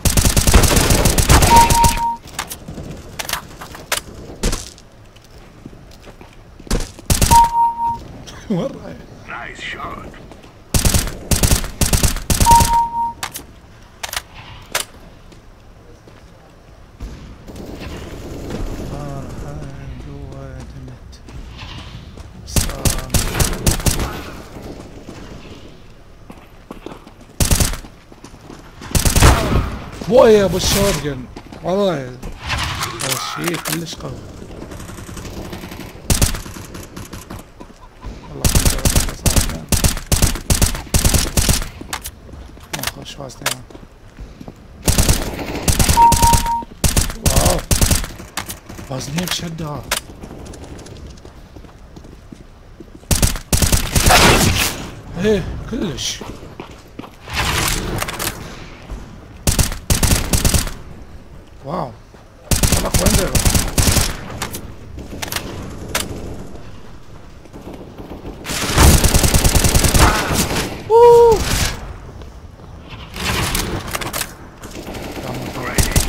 مرة. Nice shot. جوا دمت صار بوي يا أبو الشورجن والله. الشيء كلش قوي. والله. ما خوش واسطة واو. وزنيك شدها إيه كلش واو طلق وين ده أوه. يا مطر.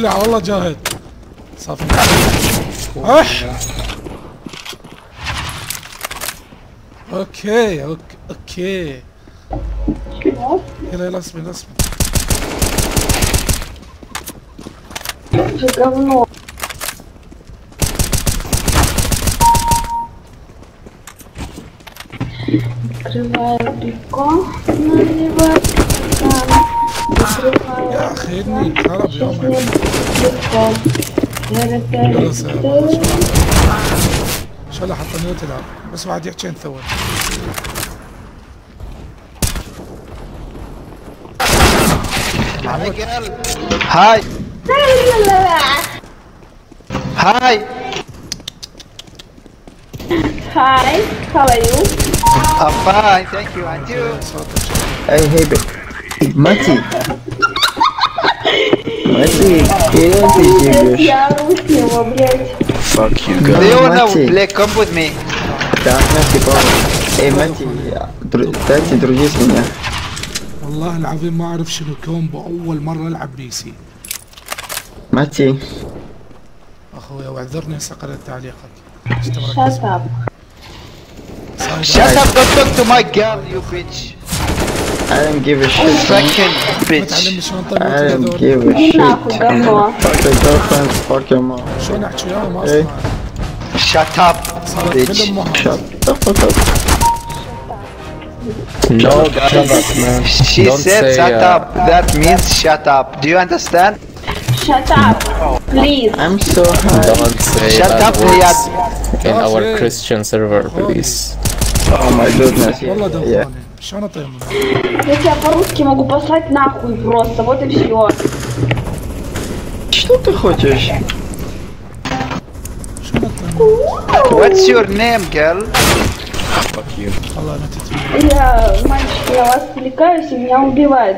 ابلع والله جاهد صافي اح اوكي اوكي اوكي يلا يلا اسمي يلا اسمي Что говно? Открываю пивко, наливаю стакан. يا أخي ابني خرب يا خلاص إن شاء الله حتى نوت تلعب بس بعد يحكي نثور هاي. هاي. هاي كيف حالك it. Mati. Mati, куда ты живешь? Я русского, блядь. Fuck you, Do you wanna Мати, play comp with me? да, Мати, помощь. Эй, Мати, дру- дайте дружить меня. والله العظيم ما اعرف شنو كومبو اول مره العب بي سي Мати, اخويا واعذرني هسه قرأت تعليقك اشتبرك Shut اسمي. up. صايد Shut up, don't talk to my girl, you bitch. I don't give a shit. Fucking bitch. I don't give a shit. fuck your girlfriend, fuck your mom. Hey. Shut up, bitch. Shut the fuck up. No, guys, man. She don't said shut uh, up. That means shut up. Do you understand? Shut up, please. I'm so high. Don't say Shut up, Riyad. In our Christian server, please. Oh my goodness. Yeah. Я тебя по-русски могу послать нахуй просто, вот и все. Что ты хочешь? What's your name, girl? Fuck you. Я, мальчик, я вас отвлекаюсь и меня убивают.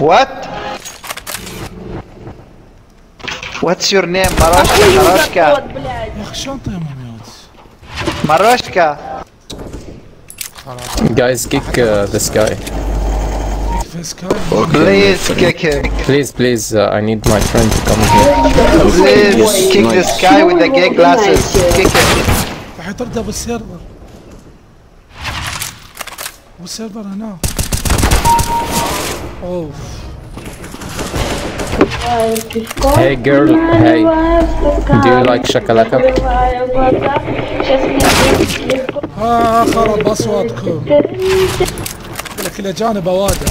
What? What's your name, Марашка, Марашка? Ах, что ты, мама? Maroshka. خلاص Guys, kick uh, this guy. فيس كاي Please kick him. Please, please, uh, I need my friend to come here. Please kick this guy with the gay glasses. Kick him. راح يطرد ابو السيرفر ابو السيرفر هنا اوف Hey, girl, hey. Do you like shakalaka? Сейчас мне легко. اه خرب اصواتكم لك الاجانب اوادم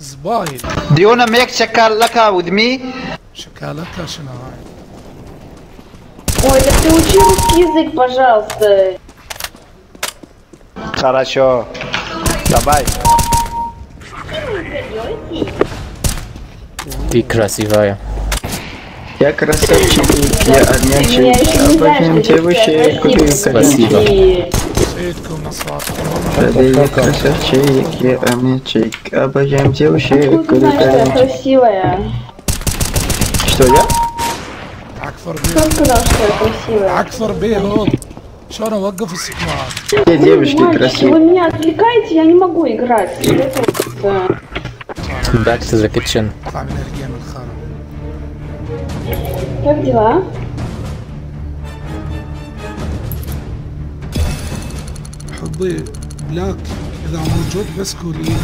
زبايل Do you wanna make shakalaka with me? شكالك شنو هاي Ой, да ты учи русский язык, пожалуйста. Хорошо. Давай. Ты красивая. Я красавчик, я армянчик, обожаем девушек, купил Спасибо. Я красавчик, я армянчик, обожаем девушек, купил красивая. Что я? Кто сказал, что я красивая? Акфор бегут. Все девушки красивые. Вы меня отвлекаете, я не могу играть. Дальше закачен. Фамилия. Comme tu حبي بلاك إذا موجود بس قولي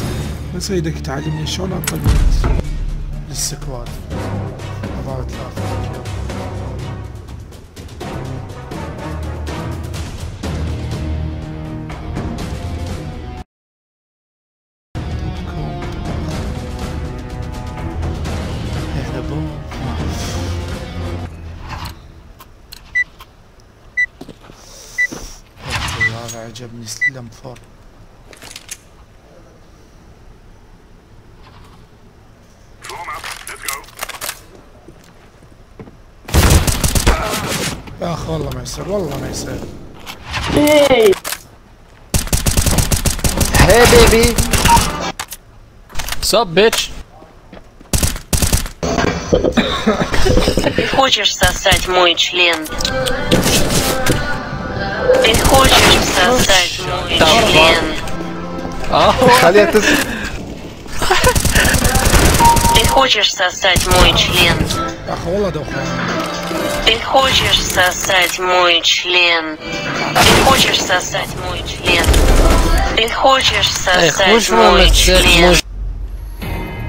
بس أيدك تعلمني شلون أطلع للسكواد. أضعت ثلاثة. عجبني سلم فور Form up. Let's go. يا اخي والله ما يصير والله ما يصير Эй, Hey, baby. Sup, bitch? Ты хочешь сосать мой член? Ты хочешь сосать мой член? خليها تس... Ты хочешь сосать мой член? يا اخي والله دوخان Ты хочешь сосать мой член? Ты хочешь сосать мой член? Ты хочешь сосать мой член?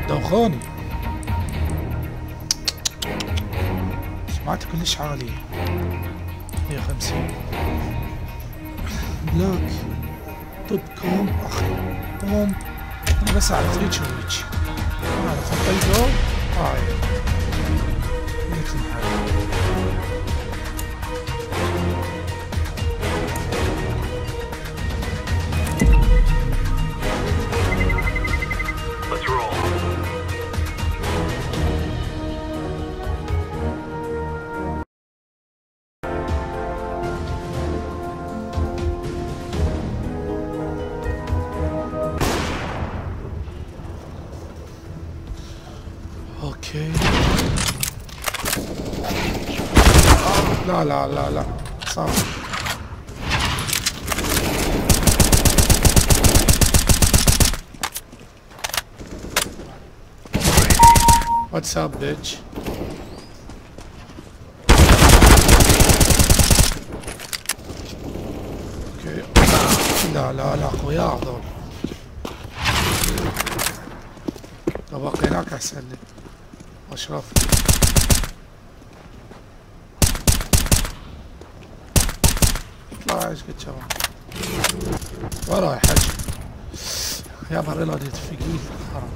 دوخوني سمعت كلش عالية 150 بلاك. طب كوم أخي كوم أنا بس اعرف هيك وهيك اعرف اطلقه هاي هيك الحال لا لا لا. لا صار What's up, bitch? لا لا لا اخويا هذول لو بقيناك أحسن لي. اشرف إيش قد شباب ورا يا حج يا بريلا دي ثقيل حرام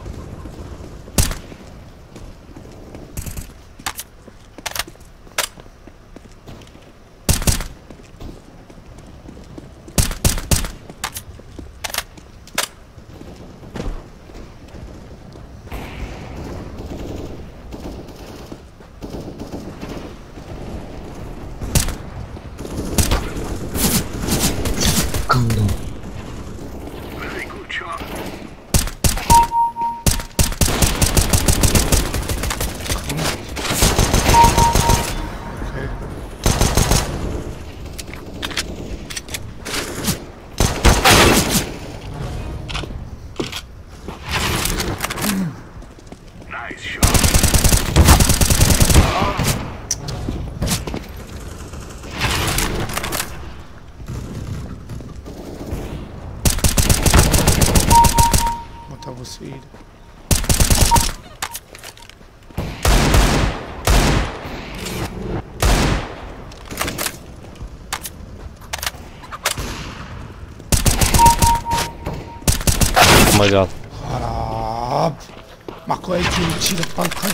ابوس إيدك God. خراب. ماكو أي كيلو تشيل بطلقه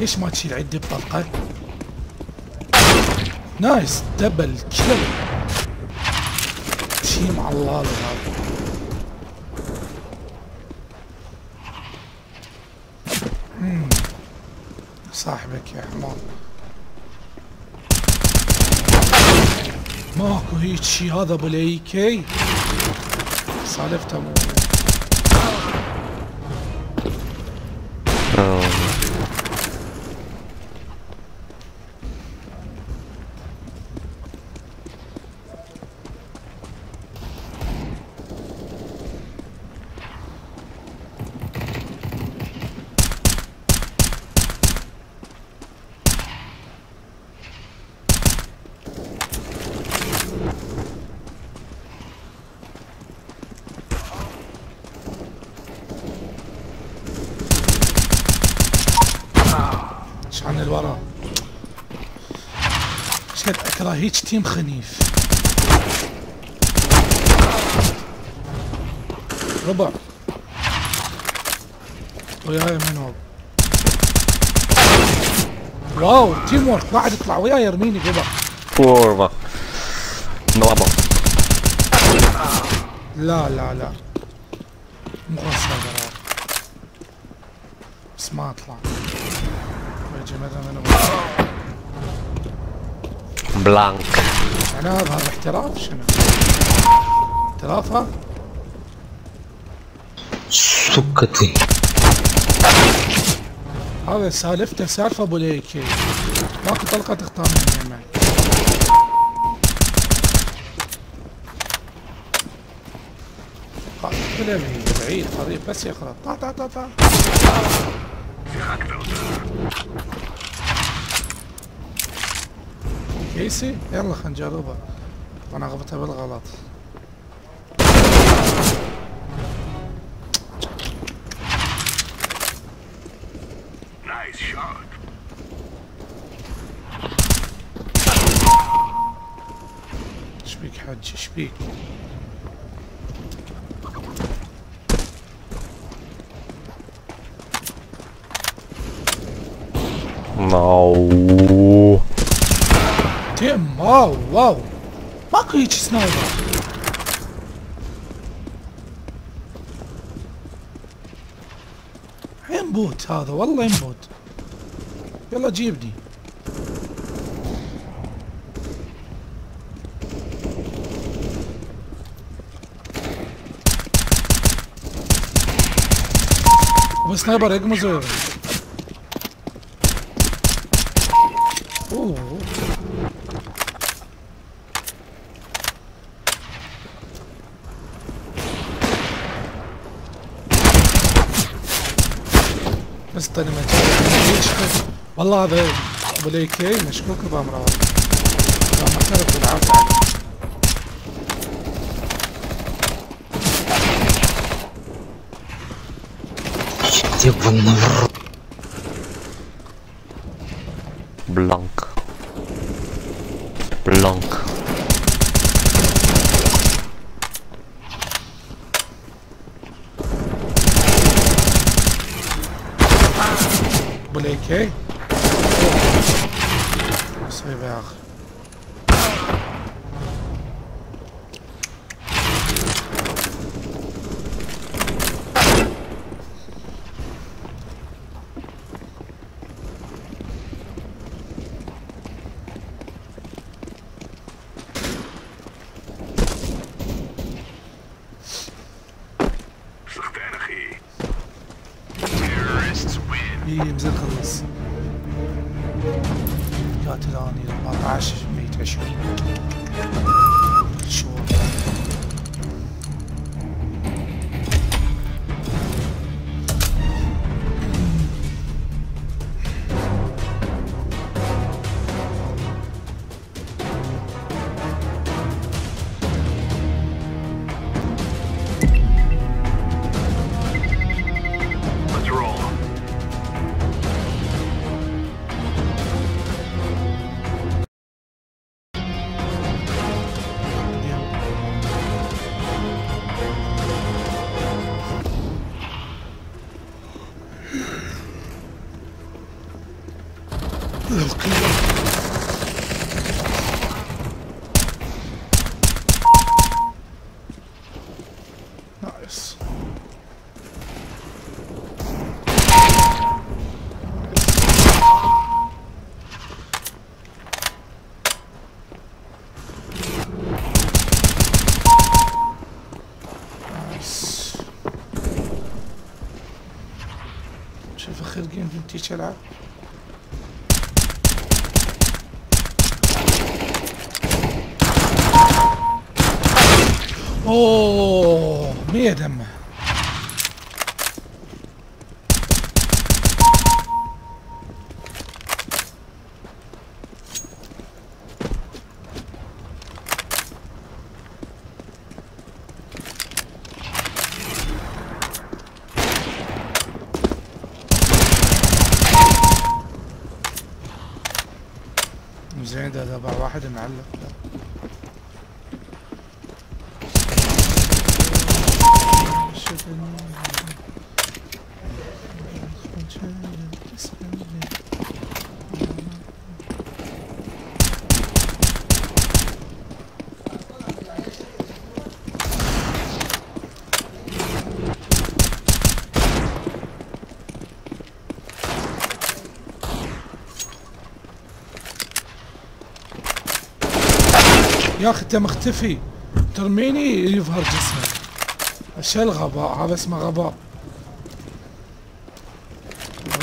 ليش ما تشيل عدة بطلقه نايس. دبل كيل شي مع الله مم. صاحبك يا حمار. ماكو هيك شي. هذا ابو الايكي سالفته مو Oh. إيش عن الورا إيش قد اكره هيك تيم خنيف. ربع. وياي من هو؟ واو تيم ورك واحد يطلع. وياي يرميني قبل Kurwa. No amo. لا لا لا. مو قرار بس ما أطلع. ويجي مرة من بلانك. أنا هذا احتراف شنو؟ احتراف سكتي. هذا سالفته سالفه أبو ليكي. ماكو طلقة تختار منها يمك بعيد قريب بس يخرب طا طا طا طا كيسي يلا خلينا نجربها وأنا غبتها بالغلط Nice shot. إيش بيك حج إيش بيك No. واو واو. ماكو هيك سنايبر. ينبوت هذا والله ينبوت يلا جيبني. وسنايبر يقمز هذا ابو الايكي مشكوك بامراض معترف بالعافية. عليه يبغى النور بلانك. اخر جيم بنتيش العب اوه مية دمه زين ده تبع واحد معلق شوف يا أخي انت مختفي ترميني يظهر جسمك. إيش الغباء هذا اسمه غباء.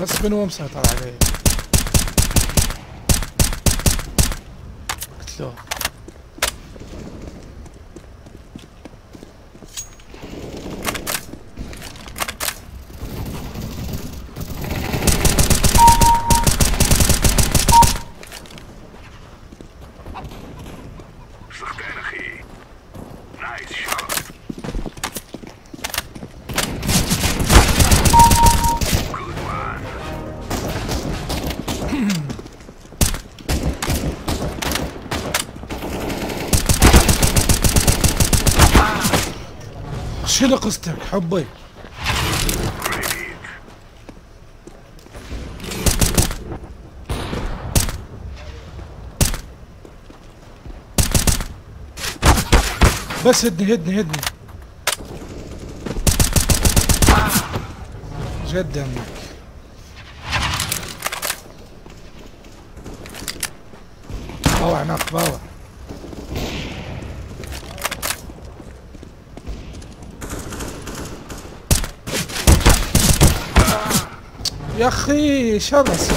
غصب هو مسيطر عليه؟ قتلوه شنو قصتك حبي. بس هدني هدني هدني. جد دمك باوع هناك باوع. يا أخي شرس.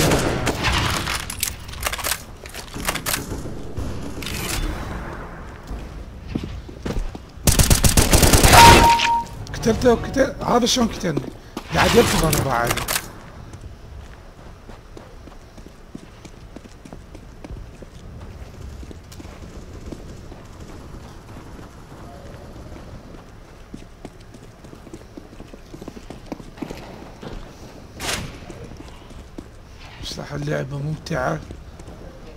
قتلته وقتل هذا شلون قتلني قاعد يركض أنا بعد. صح اللعبة ممتعة.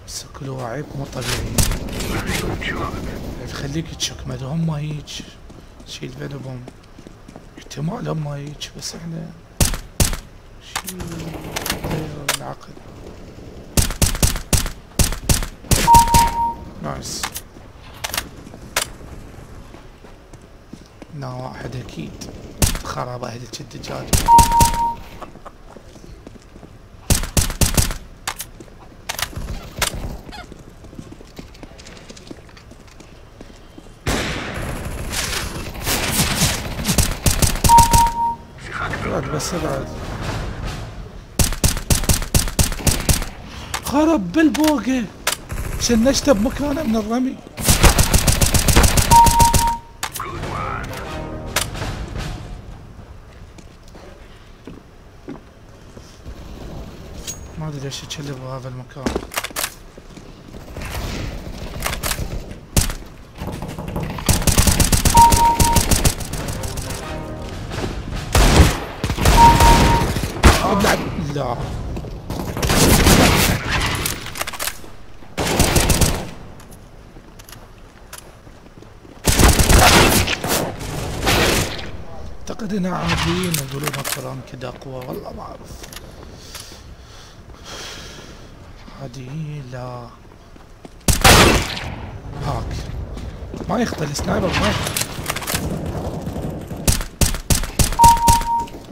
بس كل عيب مو طبيعي. يخليك تشك. ما هم هيك. شيل بينهم. احتمال هم هيك. بس إحنا شيل. العقل نايس. لا واحد أكيد. خرب أهل الدجاج ابعد بس ابعد خرب بالبوقة. شنشته بمكانه من الرمي. ما أدري ليش يتشلب بهذا المكان. لا أعتقد انها عاديين يقولون القرآن كذا اقوى والله ما أعرف. هذه لا. هاك. ما يخطى السنايبر ما يخطى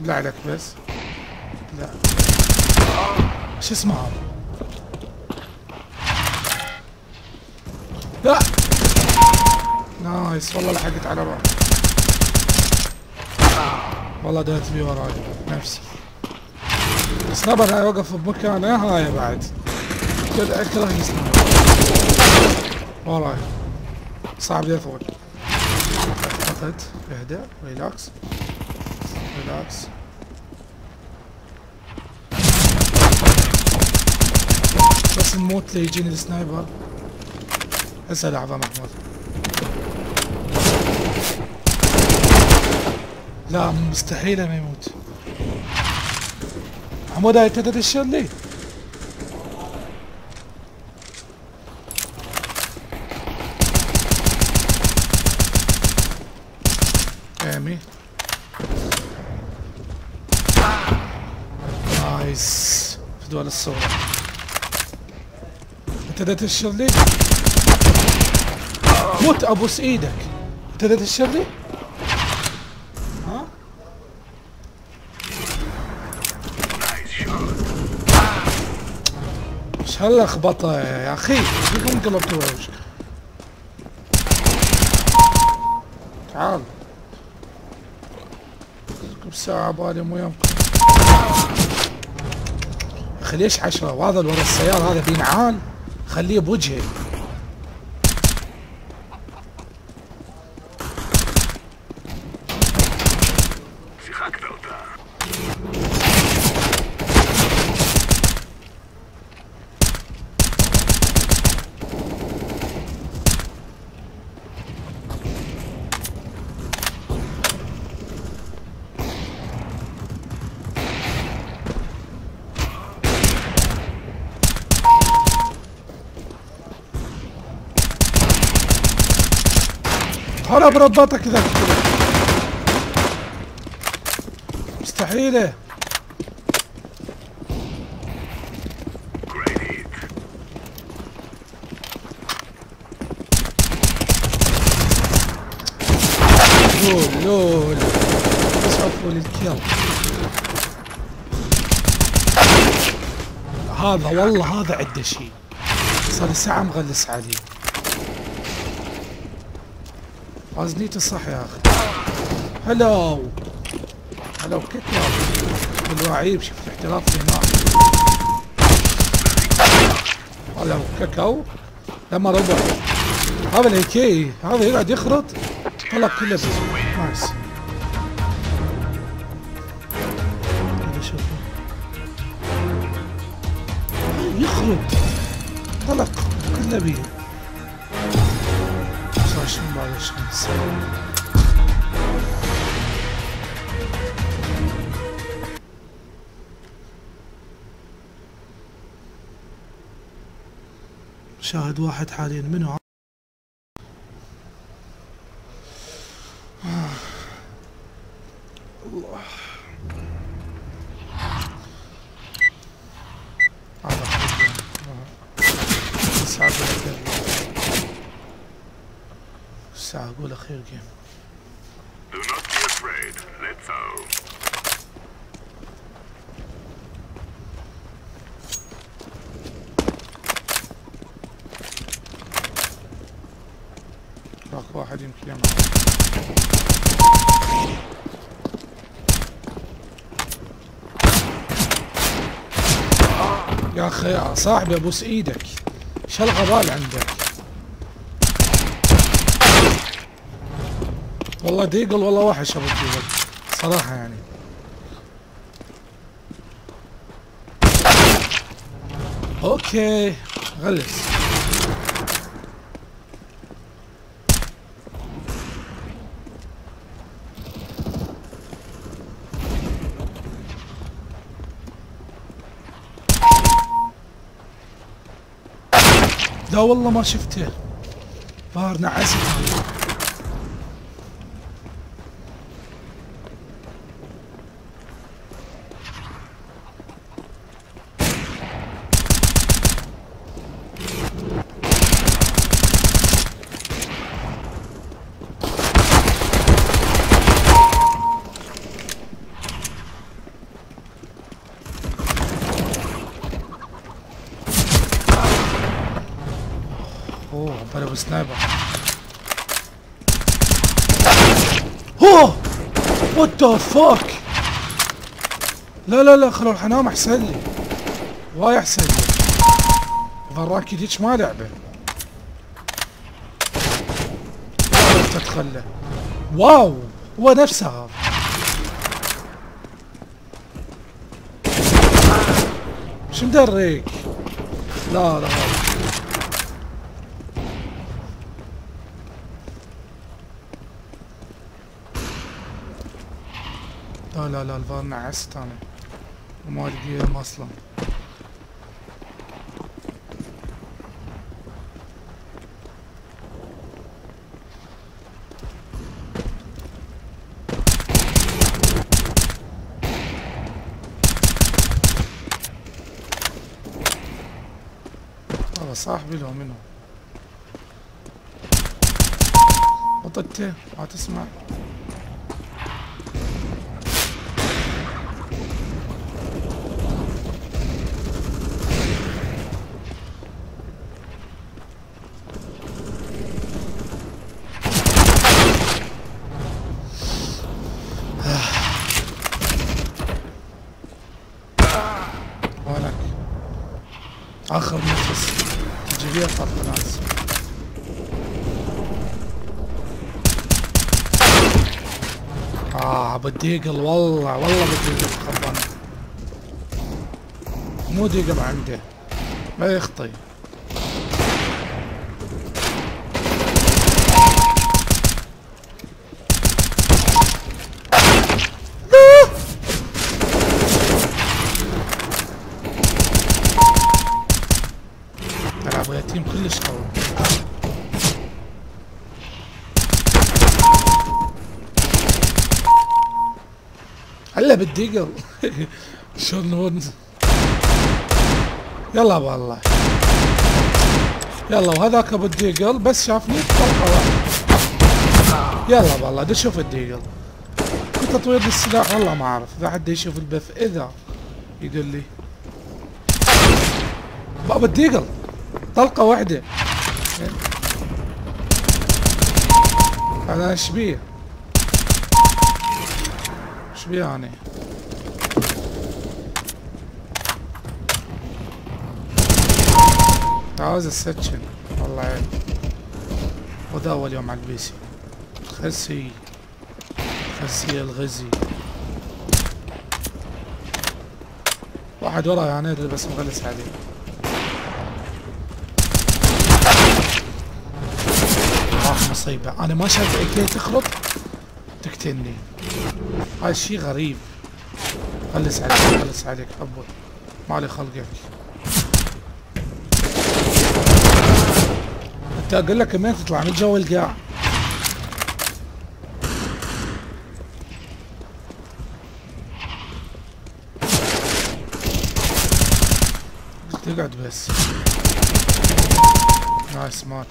لا عليك بس. شو اسمه؟ هذا لا. نايس. والله لحقت على بعض والله دهت لي وراي. نفسي. سنايبر هاي وقف بمكانه. هاي بعد. كذا اكره يسنايبر وراي. صعب يثول اعتقد اهدى ريلاكس. ريلاكس. بس نموت ليجيني السنايبر هسه لحظة محمود لا مستحيل ما يموت محمود هاي تدشر لي امي نايس فدوى الصورة انت دا تشر لي موت ابوس إيدك انت دا تشر لي ها؟ إيش هاللخبطة يا أخي؟ فيكم قلبتوا وش تعال. بساعة بالي مو يمكن أخي ليش عشرة؟ وهذا ورا السيارة هذا بينعال خليه بوجهي كذا مستحيلة Great hit. لول لول بس عفوا للكيل هذا والله هذا عنده شيء. صار لي ساعة مغلس عليه. وزنيته صح يا أخي. هلو هلو كيف يا الوعيب شفت احتراف هناك. هلو كاكاو لما ربع. هذا الهيكي هذا يقعد يخرط. طلع كله نايس. واحد حاليا منو الله هذا خير الساعة أقول أخير الساعة أقول أخير جيم Do not be afraid. Let's go. راك واحد يمكن يمر صاحبي ابوس إيدك إيش هالغبال عندك؟ والله ديقل والله وحش ابو ديقل صراحة يعني. أوكي غلس. لا والله ما شفته. ظهر نعست هذا. اوه بلا بسنايبر اوه وات ذا فاك لا لا لا خلوا الحنام أحسن لي. واي أحسن لي. فراكي ديش ما لعبة. تتخلى واو! هو نفسه. هذا شو مدريك؟ لا لا لا. لا لا الفار نعست أنا وما لقيهم أصلا هذا صاحبي لو منه بطته ما تسمع. بديقل والله والله بديقل خربان مو ديقل عنده ما يخطي العب ويا تيم كلش قوي هلا بالديقل شلون يلا والله يلا وهذاك ابو الديقل بس شافني طلقه واحدة يلا والله ده شوف الديقل كنت تطوير بالسلاح والله ما اعرف اذا حد يشوف البث اذا يقول لي بابا الديقل طلقة واحدة هذا شبيه شبيه أنا عاوز السكن والله. عيب وده أول يوم على البيسي. خسي خسي الغزي. واحد ورا يعني بس مغلس عليه. مصيبة. أنا ما شايف إيكي تخرط تقتلني. هاي شي غريب. خلص عليك خلص عليك أبوي. مالي خلقك أقول لك كمان تطلع من جو القاع تقعد بس. نايس مات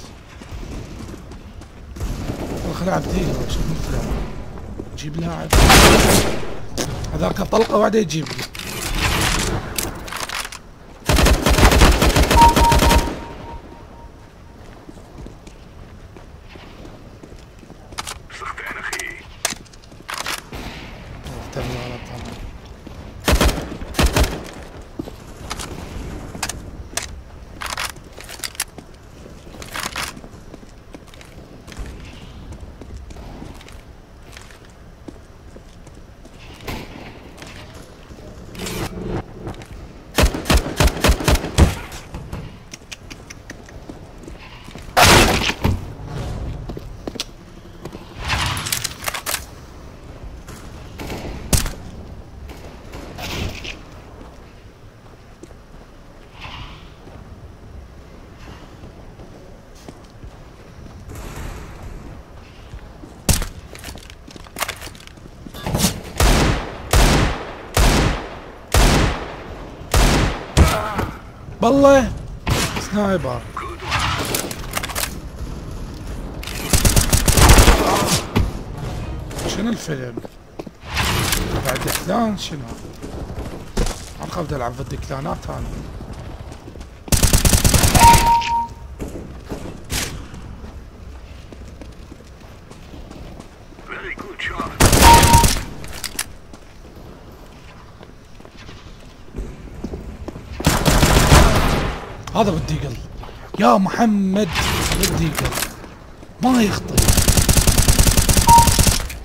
والله خلع بديله شوف مثله. جيب لاعب. هذاك طلقة واحدة يجيب لي سخطين أخي تبي على طلع بالله سنايبر شنو الفيلم؟ بعد دكلان شنو؟ ما خاف ألعب ضد دكلانات أنا هذا بالديجل يا محمد بالديجل ما يخطي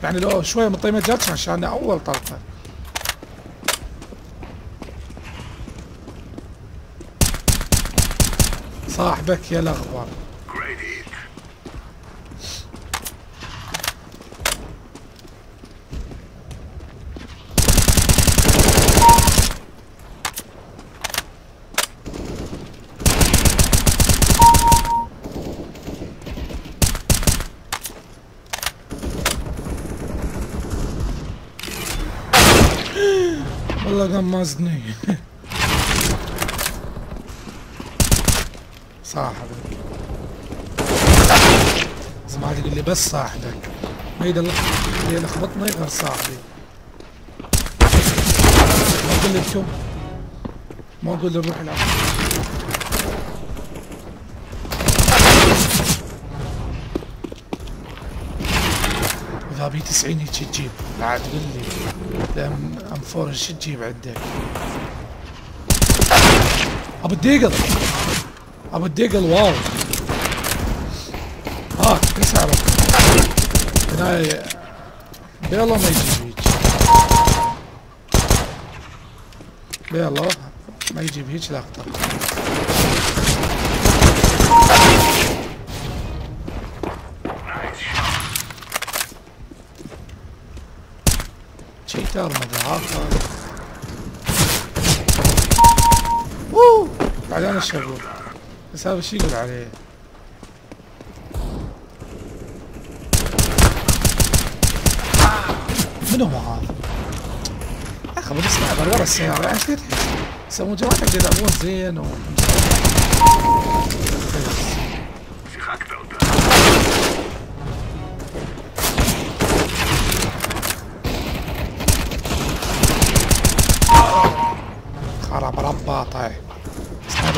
يعني لو شوية من طيمه جاتش عشان أول طلقة. صاحبك يا الأخبار Great hit. قمصني صاحبك. بس ما تقول لي بس صاحبك. ما يدل اللي غير صاحبي. ما أقول لي بكم ما أقول نروح العب. إذا بي 90 هيك تجيب. لا تقول لي. لام ام فور إيش تجيب عندك. أبو الديقل. أبو الديقل واو. ها إيش سعره هنا بيلا ما يجيب هيك بيلا ما يجيب هيك لقطة. تشيتر مدعاكر ووو بعدين الشغل بس هذا شو يقول عليه. منو هو هذا؟ يا أخي بنسمع برا السيارة إيش قد يسوون جماعة يلعبون زين و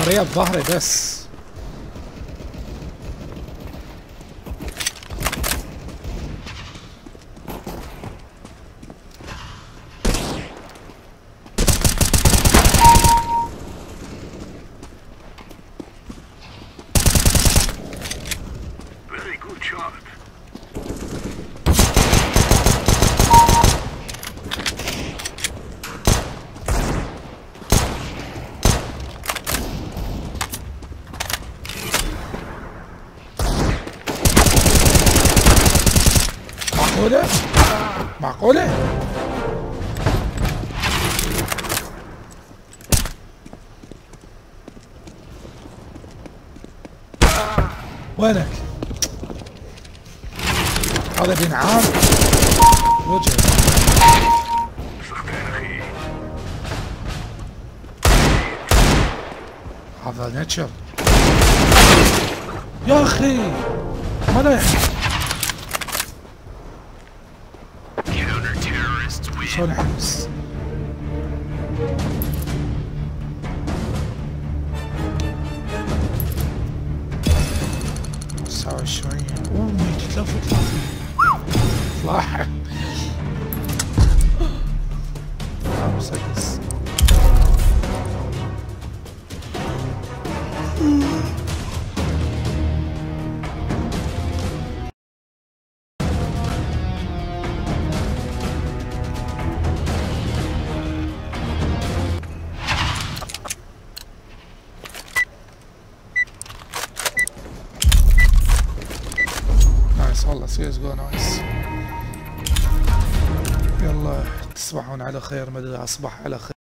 سنايبرية بظهري بس خير مدى أصبح على خير.